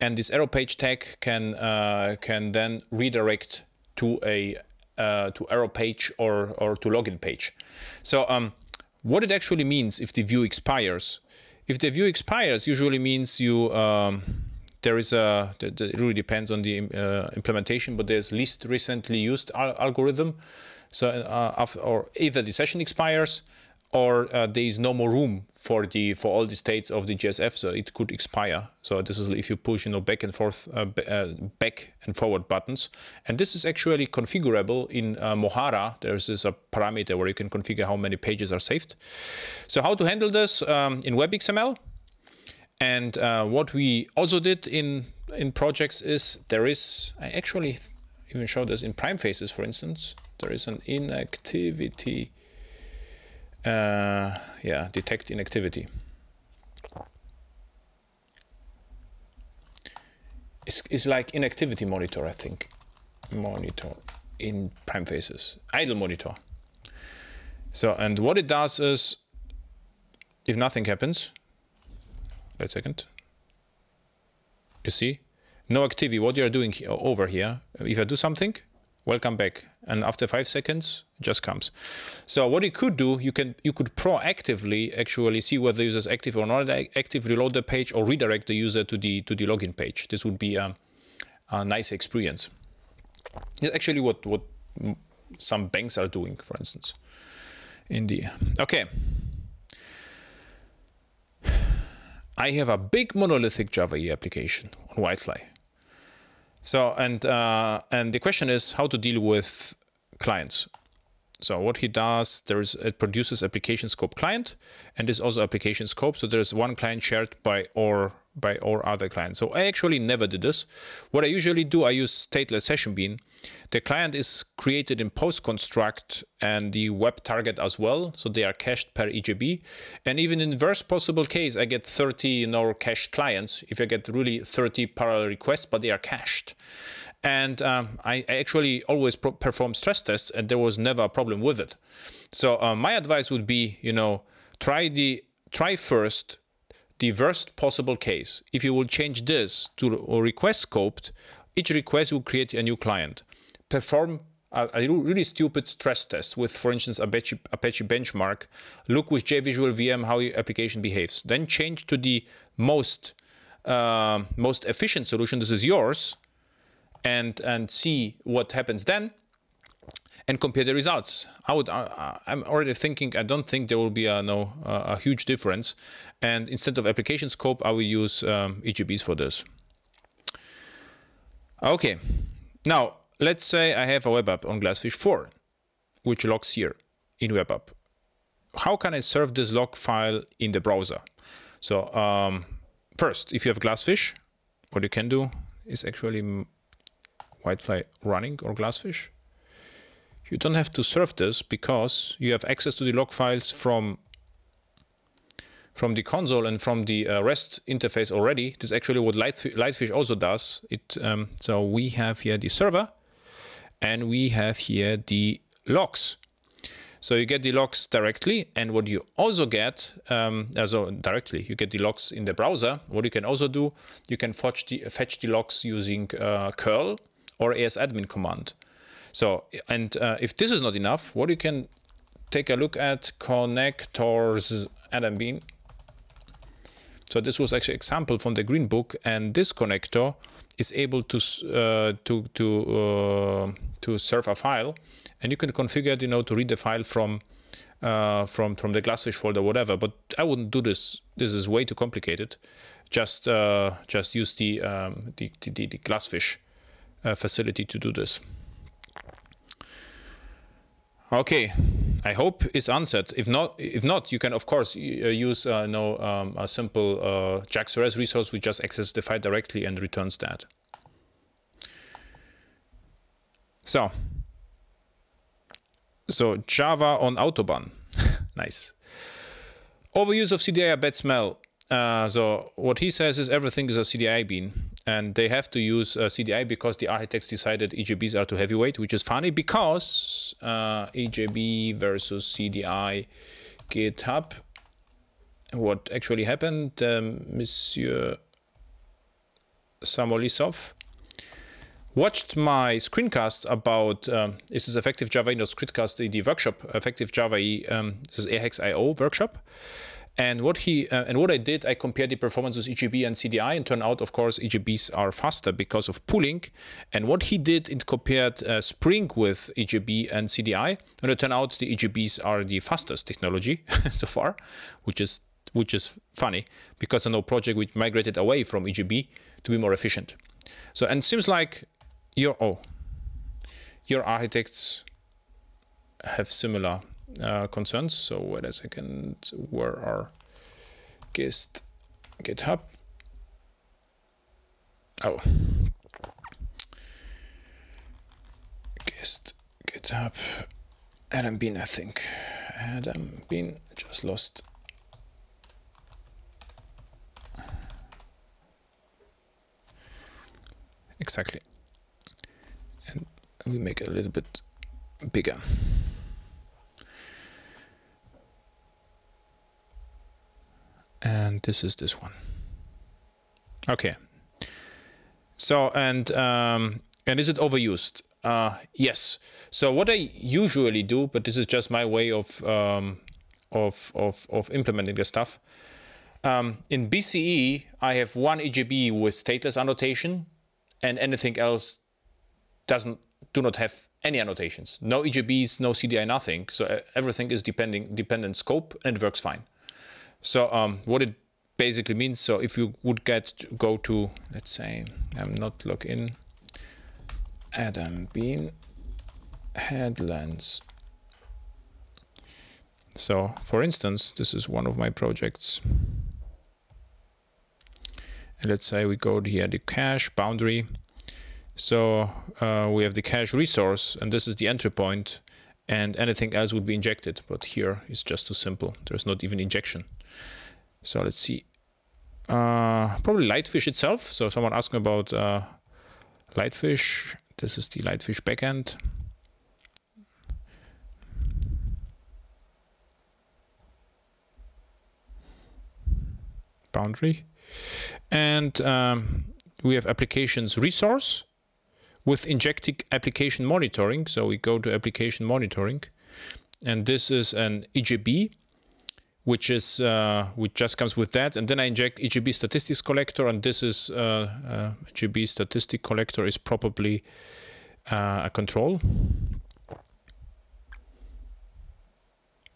and this error page tag can uh, can then redirect to a uh, to error page or or to login page. So um, what it actually means if the view expires, if the view expires, usually means you um, there is a it really depends on the uh, implementation, but there's least recently used al algorithm. So uh, or either the session expires or uh, there is no more room for the for all the states of the JSF, so it could expire. So this is if you push, you know, back and forth, uh, uh, back and forward buttons, and this is actually configurable in uh, Mojarra. There's this a parameter where you can configure how many pages are saved. So how to handle this um, in WebXML, and uh, what we also did in in projects is there is I actually even show this in PrimeFaces, for instance. There is an inactivity uh, yeah, detect inactivity. It's, it's like inactivity monitor, I think. Monitor. in PrimeFaces, idle monitor. So, and what it does is, if nothing happens, wait a second, you see, no activity, what you're doing over here, if I do something, welcome back. And after five seconds, it just comes. So what you could do, you can you could proactively actually see whether the user is active or not active, reload the page or redirect the user to the to the login page. This would be a, a nice experience. It's actually what what some banks are doing, for instance. In the okay. I have a big monolithic Java application on WildFly. So and uh, and the question is how to deal with clients. So what he does, there's it produces application scope client, and this also application scope. So there's one client shared by or by or other clients. So I actually never did this. What I usually do, I use stateless session bean. The client is created in post construct and the web target as well. So they are cached per EJB. And even in worst possible case, I get 30 you know, cached clients. If I get really 30 parallel requests, but they are cached. And um, I, I, actually always perform stress tests, and there was never a problem with it. So uh, my advice would be, you know, try the try first the worst possible case. If you will change this to a request scoped, each request will create a new client. Perform a, a really stupid stress test with, for instance, Apache, Apache Benchmark. Look with JVisual VM how your application behaves. Then change to the most uh, most efficient solution. This is yours, and and see what happens then and compare the results. I would, uh, I'm already thinking, I don't think there will be a, no, a huge difference. And instead of application scope, I will use um, EJBs for this. Okay, now let's say I have a web app on Glassfish 4, which logs here in web app. How can I serve this log file in the browser? So um, first, if you have Glassfish, what you can do is actually WildFly running or Glassfish you don't have to serve this because you have access to the log files from from the console and from the uh, REST interface already. This is actually what Lightfish also does. It um, so we have here the server, and we have here the logs. So you get the logs directly, and what you also get, um, also directly, you get the logs in the browser. What you can also do, you can fetch the, fetch the logs using uh, curl or asadmin command. So, and uh, if this is not enough, what you can take a look at connectors Adam Bien. So this was actually example from the green book, and this connector is able to uh, to to uh, to serve a file, and you can configure it, you know, to read the file from uh, from from the Glassfish folder, whatever. But I wouldn't do this. This is way too complicated. Just uh, just use the um, the, the, the Glassfish uh, facility to do this. Okay, I hope it's answered. If not, if not, you can of course uh, use uh, no um, a simple uh, JAX-RS resource which just accesses the file directly and returns that. So, so Java on Autobahn, nice. Overuse of CDI a bad smell. Uh, so what he says is everything is a CDI bean, and they have to use uh, CDI because the architects decided EJBs are too heavyweight, which is funny because uh, EJB versus CDI GitHub. What actually happened, um, Monsieur Samolisov watched my screencast about um, is this effective Java no screencast in the workshop effective Java um, this is airhacks.io workshop and what he uh, and what I did, I compared the performance with EJB and CDI, and turned out, of course, EJBs are faster because of pooling. And what he did, it compared uh, Spring with EJB and CDI, and it turned out the EJBs are the fastest technology so far, which is which is funny because I know project which migrated away from EJB to be more efficient. So and seems like your oh your architects have similar uh, concerns. So wait a second, where are gist GitHub? Oh, gist GitHub. Adam Bien, I think. Adam Bien just lost. Exactly. And we make it a little bit bigger. And this is this one. Okay. So, and, um, and is it overused? Uh, yes. So what I usually do, but this is just my way of, um, of, of, of implementing the stuff. Um, in BCE, I have one EJB with stateless annotation and anything else doesn't do not have any annotations. No EJBs, no CDI, nothing. So uh, everything is depending dependent scope and it works fine. So um, what it basically means, so if you would get to go to, let's say, I'm not log in, Adam Bien headlands. So for instance, this is one of my projects. And let's say we go here, the cache boundary. So uh, we have the cache resource, and this is the entry point, and anything else would be injected. But here it's just too simple. There's not even injection. So let's see. Uh, probably Lightfish itself. So someone asked me about uh, Lightfish. This is the Lightfish backend. Boundary. And um, we have applications resource with injecting application monitoring. So we go to application monitoring, and this is an EJB, which is uh, which just comes with that. And then I inject EJB statistics collector, and this is uh, uh, EJB statistic collector is probably uh, a control.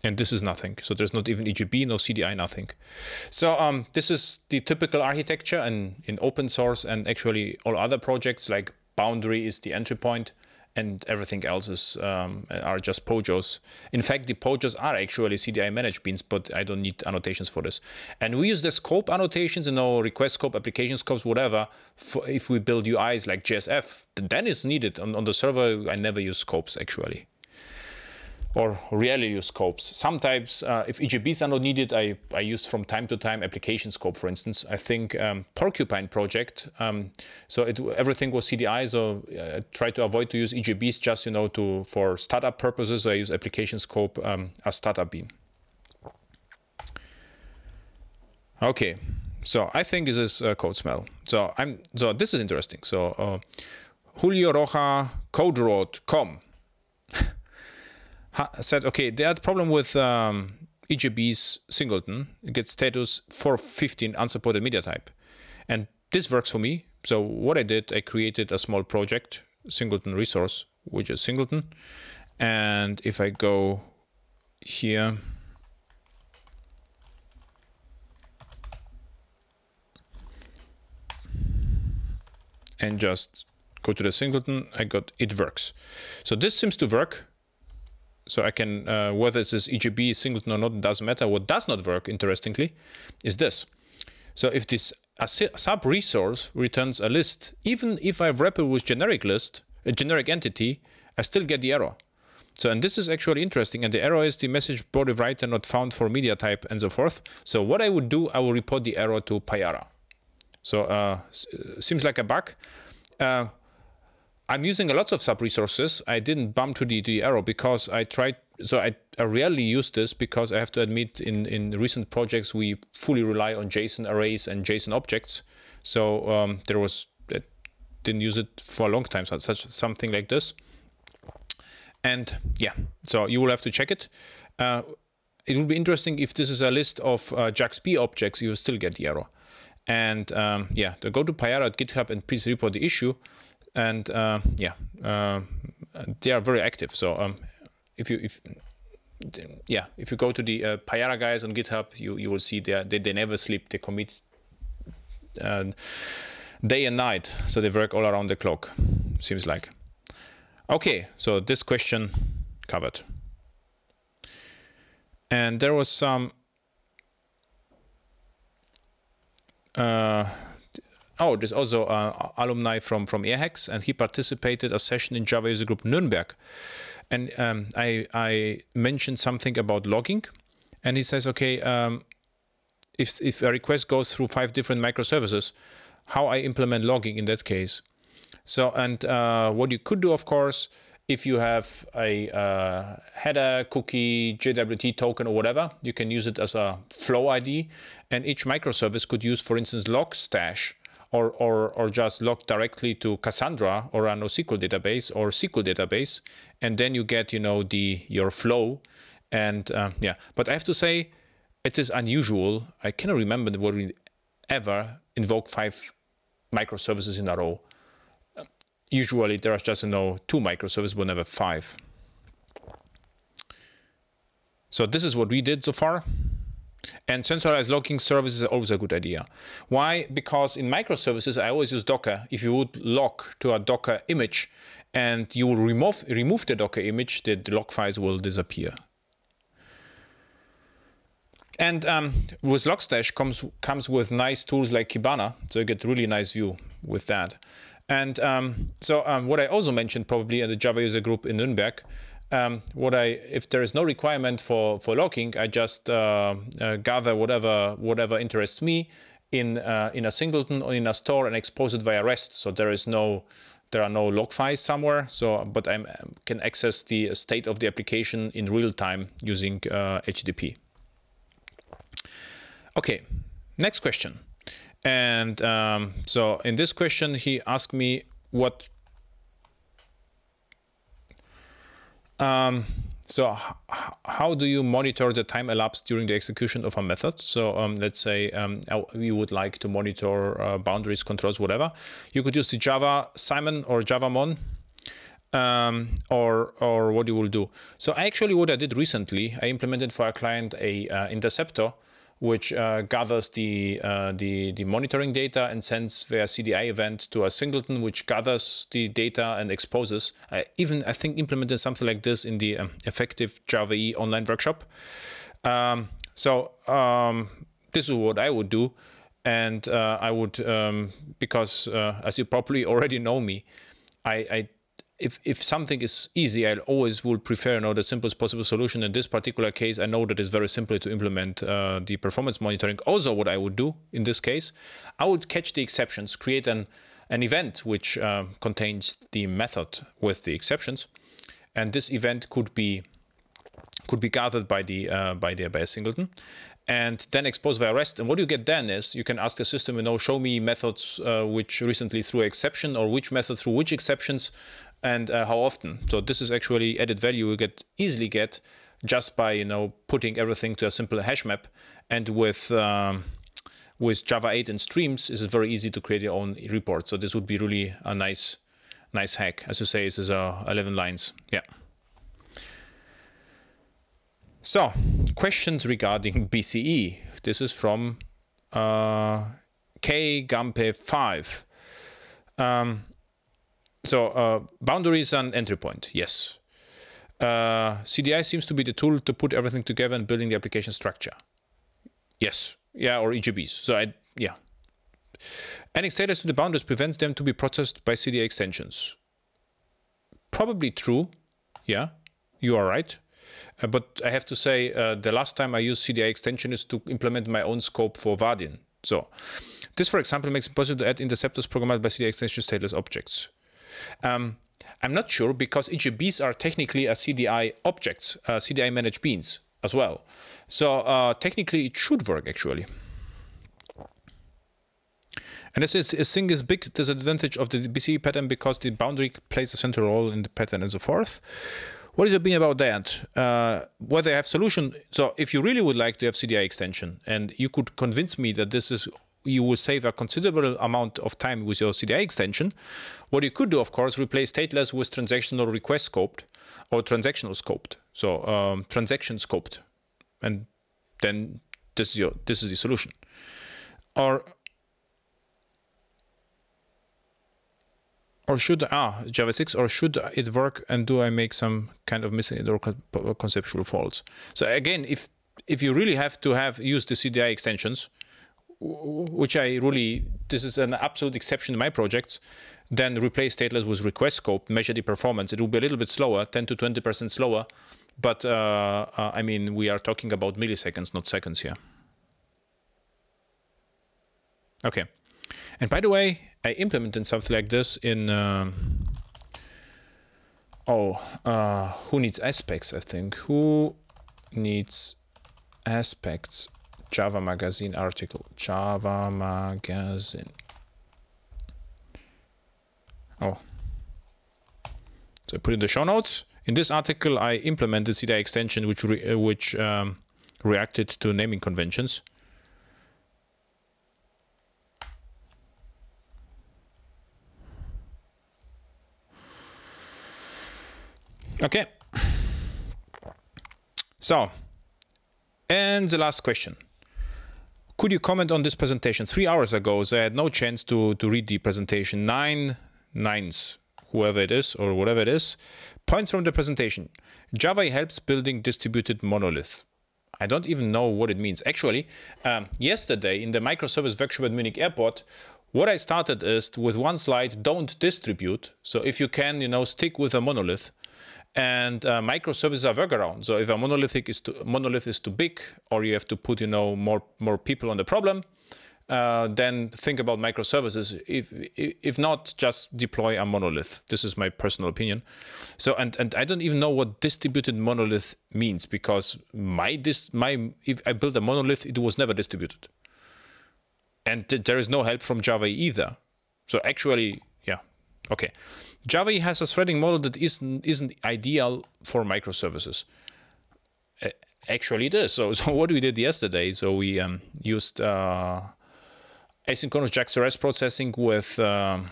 and this is nothing. So there's not even EJB, no CDI, nothing. So um, this is the typical architecture and in open source and actually all other projects like boundary is the entry point and everything else is um, are just POJOs. In fact, the POJOs are actually CDI managed beans, but I don't need annotations for this. And we use the scope annotations, you know, request scope, application scopes, whatever. If we build UIs like JSF, then it's needed. On, on the server, I never use scopes actually or rarely use scopes. Sometimes, uh, if EJBs are not needed, I, I use from time to time application scope, for instance. I think um, Porcupine project, um, so it, everything was CDI, so I uh, try to avoid to use EJBs just, you know, to for startup purposes. I use application scope um, as startup bean. Okay, so I think this is uh, code smell. So I'm so this is interesting. So uh, CodeRoad.com said, okay, they had problem with um, singleton. It gets status 415 unsupported media type. And this works for me. So what I did, I created a small project, singleton resource, which is singleton. And if I go here, and just go to the singleton, I got it works. So this seems to work so I can, uh, whether this is EJB singleton or not, doesn't matter. What does not work, interestingly, is this. So if this sub resource returns a list, even if I wrap it with generic list, a generic entity, I still get the error. So, and this is actually interesting. And the error is the message body writer not found for media type and so forth. So what I would do, I will report the error to Payara. So uh, seems like a bug. Uh, I'm using a lot of sub resources. I didn't bump to the, the error because I tried. So I, I rarely use this because I have to admit in, in recent projects we fully rely on JSON arrays and JSON objects. So um, there was I didn't use it for a long time. So such something like this. And yeah, so you will have to check it. Uh, it will be interesting if this is a list of uh, objects, you will still get the error. And um, yeah, go to Payara at GitHub and please report the issue and uh, yeah, uh, they are very active. So um, if you if yeah, if you go to the uh, Payara guys on GitHub, you you will see they they, they never sleep. They commit uh, day and night, so they work all around the clock. Seems like. Okay, so this question covered. And there was some. Uh, oh, there's also uh, alumni from from Airhacks, and he participated a session in Java user group Nuremberg, and um, I I mentioned something about logging, and he says, okay, um, if if a request goes through five different microservices, how I implement logging in that case. So, and uh, what you could do, of course, if you have a uh, header, cookie, JWT token or whatever, you can use it as a flow ID. And each microservice could use, for instance, Logstash or, or, or just log directly to Cassandra or a NoSQL database or SQL database. And then you get, you know, the your flow. And uh, yeah, but I have to say, it is unusual. I cannot remember whether we ever invoke five microservices in a row usually there are just you know two microservices, but never five. So this is what we did so far. And centralized logging service is always a good idea. Why? Because in microservices, I always use Docker. If you would log to a Docker image and you will remove, remove the Docker image, the, the log files will disappear. And um, with Logstash comes comes with nice tools like Kibana, so you get really nice view with that. And um, so um, what I also mentioned probably at the Java user group in Nuremberg, um, what I if there is no requirement for for logging, I just uh, uh, gather whatever whatever interests me in uh, in a singleton or in a store and expose it via REST. So there is no there are no log files somewhere. So but I can access the state of the application in real time using HTTP. Uh, okay, next question. And um, so in this question, he asked me what. Um, so how do you monitor the time elapsed during the execution of a method? So um, let's say um, you would like to monitor uh, boundaries, controls, whatever. You could use the Java Simon or JavaMon um, or or what you will do. So actually what I did recently, I implemented for a client a uh, interceptor which uh, gathers the, uh, the, the monitoring data and sends via CDI event to a singleton, which gathers the data and exposes. I even, I think, implemented something like this in the um, effective Java E online workshop. Um, so um, this is what I would do. And uh, I would, um, because uh, as you probably already know me, I, I if, if something is easy, I always will prefer you know, the simplest possible solution. In this particular case, I know that it's very simple to implement uh, the performance monitoring. Also, what I would do in this case, I would catch the exceptions, create an, an event which uh, contains the method with the exceptions. And this event could be could be gathered by the uh, by the by a singleton and then expose via REST. And what you get then is you can ask the system, you know, show me methods uh, which recently threw exception or which method threw which exceptions and uh, how often. So this is actually added value you get easily get just by you know putting everything to a simple hash map. And with um, with Java 8 and streams, it's very easy to create your own report. So this would be really a nice nice hack. As you say, this is uh, 11 lines. Yeah. So questions regarding BCE. This is from uh, K Gampe 5. Um, so uh, boundaries and entry point, yes. Uh, CDI seems to be the tool to put everything together and building the application structure. Yes, yeah, or EJBs. So I, yeah. Adding status to the boundaries prevents them to be processed by CDI extensions. Probably true, yeah, you are right. Uh, but I have to say, uh, the last time I used CDI extension is to implement my own scope for Vaadin. So this, for example, makes it possible to add interceptors programmed by CDI extension stateless objects. Um, I'm not sure because EJBs are technically a CDI objects, uh, CDI managed beans as well. So uh, technically it should work actually. And this is, a is big disadvantage of the BCE pattern because the boundary plays a central role in the pattern and so forth. What is your opinion about that? Uh, whether I have solution. So if you really would like to have CDI extension and you could convince me that this is you will save a considerable amount of time with your CDI extension. What you could do, of course, replace stateless with transactional request scoped or transactional scoped. So um, transaction scoped, and then this is your this is the solution. Or or should ah Java 6 or should it work and do I make some kind of missing or conceptual faults? So again, if if you really have to have use the CDI extensions, which I really, this is an absolute exception in my projects, then replace stateless with request scope, measure the performance. It will be a little bit slower, 10 to 20% slower. But uh, uh, I mean, we are talking about milliseconds, not seconds here. Okay. And by the way, I implemented something like this in, um, oh, uh, who needs aspects, I think. Who needs aspects? Java Magazine article. Java Magazine. Oh. So I put in the show notes. In this article, I implemented CDI extension, which re, uh, which um, reacted to naming conventions. Okay. So, and the last question. Could you comment on this presentation? Three hours ago, so I had no chance to, to read the presentation. Nine nines, whoever it is or whatever it is. Points from the presentation. Java helps building distributed monolith. I don't even know what it means. Actually, um, yesterday in the microservice workshop at Munich Airport, what I started is with one slide, don't distribute. So if you can, you know, stick with a monolith and uh, microservices are workaround. So if a monolithic is too, monolith is too big, or you have to put you know more more people on the problem, uh, then think about microservices. If if not, just deploy a monolith. This is my personal opinion. So and and I don't even know what distributed monolith means because my this my if I built a monolith, it was never distributed, and there is no help from Java either. So actually, yeah, okay. Java has a threading model that isn't, isn't ideal for microservices. Actually, it is. So, so what we did yesterday, so we um, used uh, asynchronous JAX-RS processing with um,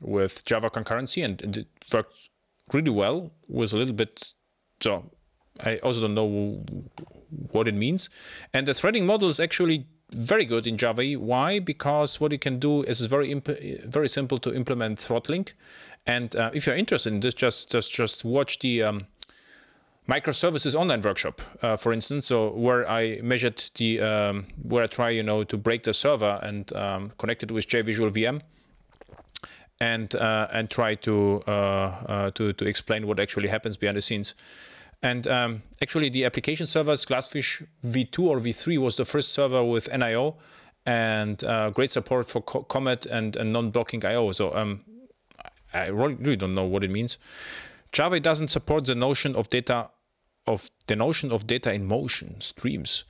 with Java concurrency, and, it worked really well. Was a little bit so. I also don't know what it means, and the threading model is actually very good in Java. Why? Because what you can do is very very simple to implement throttling, and uh, if you're interested in this, just just just watch the um, microservices online workshop, uh, for instance, so where I measured the um, where I try you know to break the server and um, connect it with JVisual VM. And uh, and try to, uh, uh, to to explain what actually happens behind the scenes, and um, actually the application servers Glassfish V2 or V3 was the first server with NIO, and uh, great support for Co Comet and, and non-blocking IO. So um, I really don't know what it means. Java doesn't support the notion of data of the notion of data in motion streams.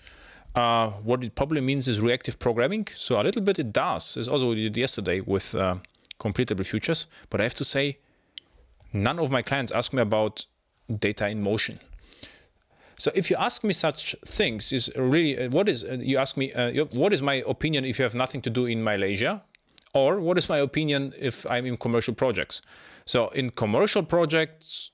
Uh, what it probably means is reactive programming. So a little bit it does. It's also what we did yesterday with uh, completable futures. But I have to say, none of my clients ask me about data in motion. So if you ask me such things, is really what is you ask me uh, what is my opinion if you have nothing to do in Malaysia? Or what is my opinion if I'm in commercial projects? So in commercial projects,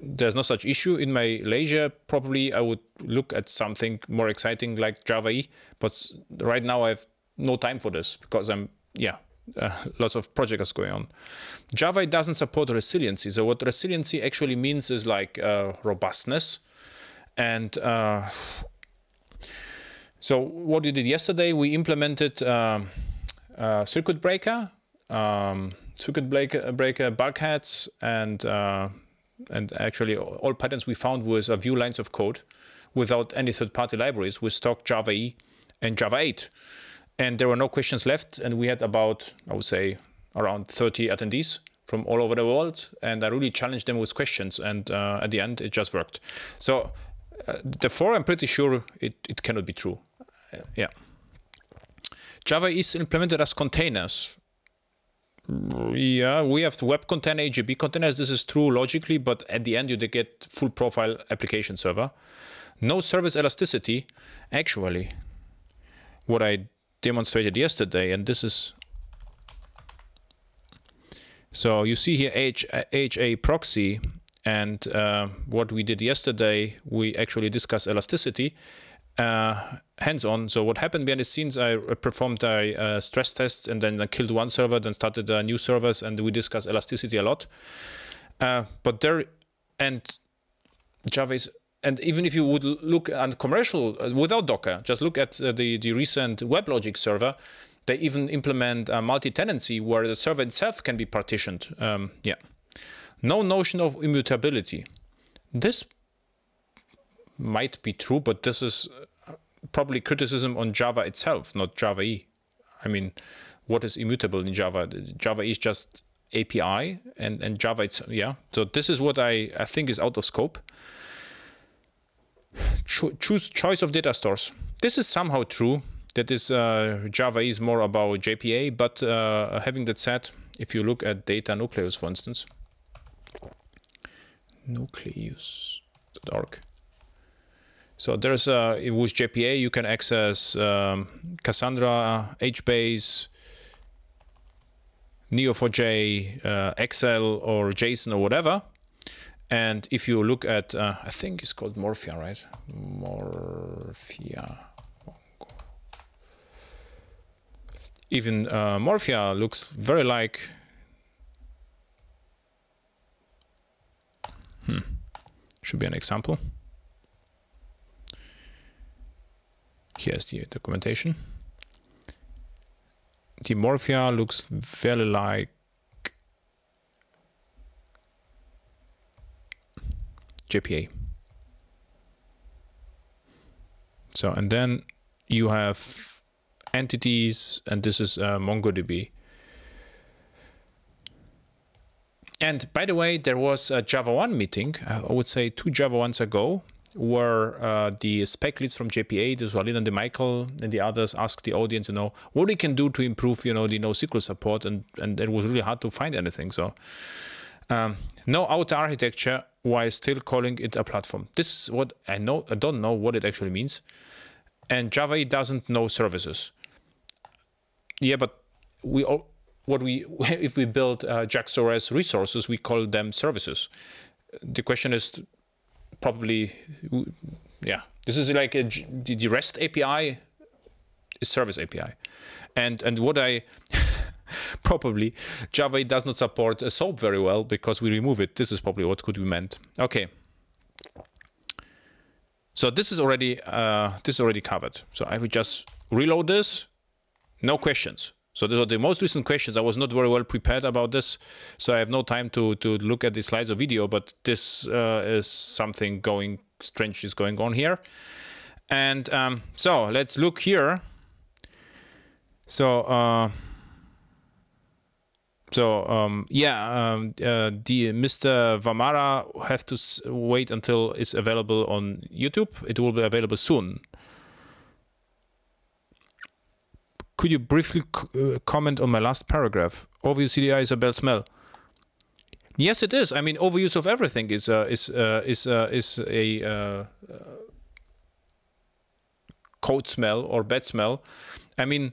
there's no such issue. In my leisure, probably I would look at something more exciting like Java E. But right now I have no time for this because I'm, yeah, uh, lots of projects going on. Java doesn't support resiliency. So what resiliency actually means is like uh, robustness. And uh, so what we did yesterday, we implemented um, uh, circuit breaker, um, circuit breaker, bulkheads, and uh, and actually all patterns we found was a few lines of code without any third-party libraries with stock Java E and Java 8. And there were no questions left, and we had about, I would say, around 30 attendees from all over the world, and I really challenged them with questions, and uh, at the end, it just worked. So, uh, therefore, I'm pretty sure it, it cannot be true. Uh, yeah. Java is implemented as containers. Yeah, we have web container, EJB containers. This is true logically, but at the end you get full profile application server. No service elasticity. Actually, what I demonstrated yesterday, and this is so you see here H, HA proxy and uh, what we did yesterday, we actually discussed elasticity uh, hands-on. So what happened behind the scenes, I performed a, a stress test and then I killed one server, then started a new servers, and we discussed elasticity a lot. Uh, but there, and Java is, and even if you would look at commercial uh, without Docker, just look at uh, the the recent WebLogic server. They even implement multi-tenancy where the server itself can be partitioned. Um, yeah, no notion of immutability. This might be true, but this is probably criticism on Java itself, not Java E. I mean, what is immutable in Java. Java is just API and, and Java, it's, yeah. So this is what I, I think is out of scope. Cho choose choice of data stores. This is somehow true. That is, uh, Java is more about JPA, but uh, having that said, if you look at DataNucleus, for instance, nucleus.org. So there's a, with JPA, you can access um, Cassandra, HBase, Neo4j, uh, Excel, or JSON, or whatever. And if you look at, uh, I think it's called Morphia, right? Morphia. Even uh, Morphia looks very like. Hmm. Should be an example. Here's the documentation. The Morphia looks very like JPA. So, and then you have entities, and this is uh, MongoDB. And by the way, there was a JavaOne meeting, I would say two JavaOnes ago, where uh, the spec leads from JPA, this Walid and Michael and the others asked the audience, you know, what we can do to improve, you know, the NoSQL support, and and it was really hard to find anything. So um, no outer architecture while still calling it a platform. This is what I know. I don't know what it actually means. And Java doesn't know services. Yeah, but we all, what we if we build uh, JAX-RS resources, we call them services. The question is probably, yeah, this is like a, the REST API is service API, and and what I probably Java does not support a SOAP very well because we remove it. This is probably what could be meant. Okay. So this is already uh, this is already covered. So I would just reload this. No questions. So are the most recent questions. I was not very well prepared about this, so I have no time to to look at the slides or video. But this uh, is something going strange is going on here. And um, so let's look here. So. Uh, so um, yeah, um, uh, the Mr. Vamara have to wait until it's available on YouTube. It will be available soon. Could you briefly uh, comment on my last paragraph? Overuse CDI is a bad smell. Yes, it is. I mean, overuse of everything is uh, is uh, is uh, is a uh, code smell or bad smell. I mean,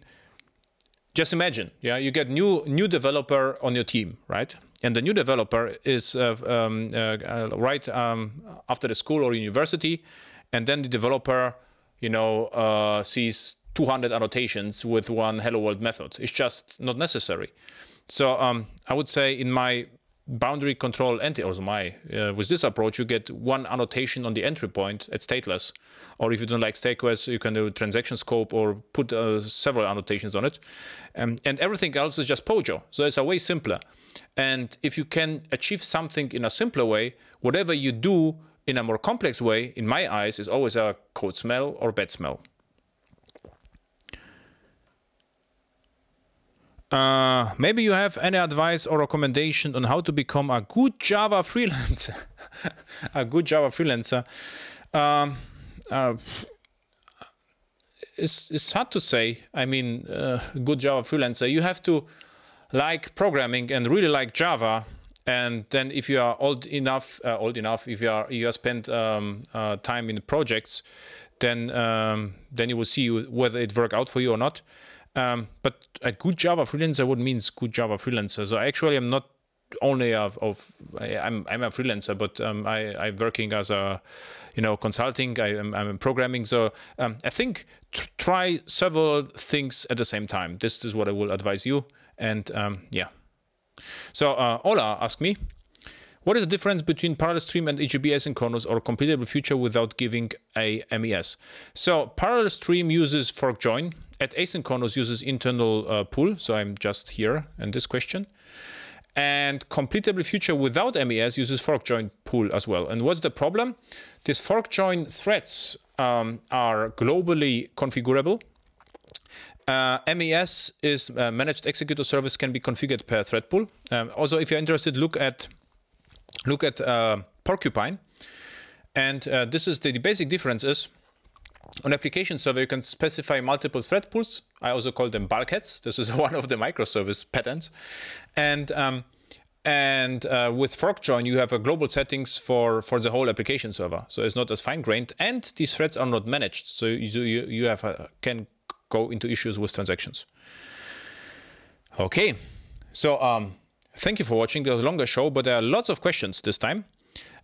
just imagine, yeah, you get new new developer on your team, right? And the new developer is uh, um, uh, right um, after the school or university, and then the developer, you know, uh, sees 200 annotations with one hello world method. It's just not necessary. So um, I would say in my boundary control entity, also my, uh, with this approach, you get one annotation on the entry point at stateless. Or if you don't like stateless, you can do transaction scope or put uh, several annotations on it. Um, and everything else is just POJO. So it's a way simpler. And if you can achieve something in a simpler way, whatever you do in a more complex way, in my eyes, is always a code smell or bad smell. Uh, maybe you have any advice or recommendation on how to become a good Java freelancer. a good Java freelancer. Um, uh, it's, it's hard to say. I mean, uh, good Java freelancer. You have to like programming and really like Java. And then if you are old enough, uh, old enough, if you are you have spent um, uh, time in projects, then um, then you will see whether it work out for you or not. Um, but a good Java freelancer would means good Java freelancer. So actually, I'm not only of, of I'm I'm a freelancer, but um, I I'm working as a you know consulting. I am I'm programming. So um, I think try several things at the same time. This is what I will advise you. And um, yeah. So uh, Ola asked me. What is the difference between parallel stream and EJB asynchronous or completable future without giving a MES? So parallel stream uses fork join at asynchronous uses internal uh, pool. So I'm just here in this question. And completable future without MES uses fork join pool as well. And what's the problem? These fork join threads um, are globally configurable Uh, MES is uh, managed executor service can be configured per thread pool. Um, also, if you're interested, look at look at uh, Porcupine. And uh, this is the, the basic difference is on application server, you can specify multiple thread pools. I also call them bulkheads. This is one of the microservice patterns. And um, and uh, with ForkJoin, you have a global settings for, for the whole application server. So it's not as fine-grained, and these threads are not managed. So you, you, you have a, can go into issues with transactions. Okay, so um, thank you for watching. There was a longer show, but there are lots of questions this time.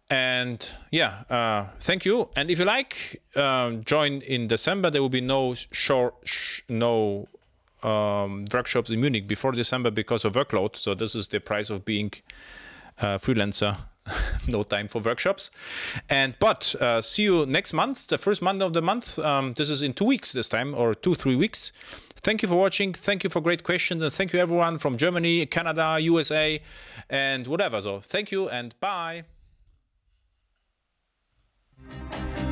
And yeah, uh, thank you. And if you like, um, join in December. There will be no short, sh no um, workshops in Munich before December because of workload. So this is the price of being a freelancer. no time for workshops. And but uh, see you next month, the first month of the month. Um, this is in two weeks this time, or two three weeks. Thank you for watching. Thank you for great questions, and thank you everyone from Germany, Canada, USA, and whatever. So thank you and bye thank you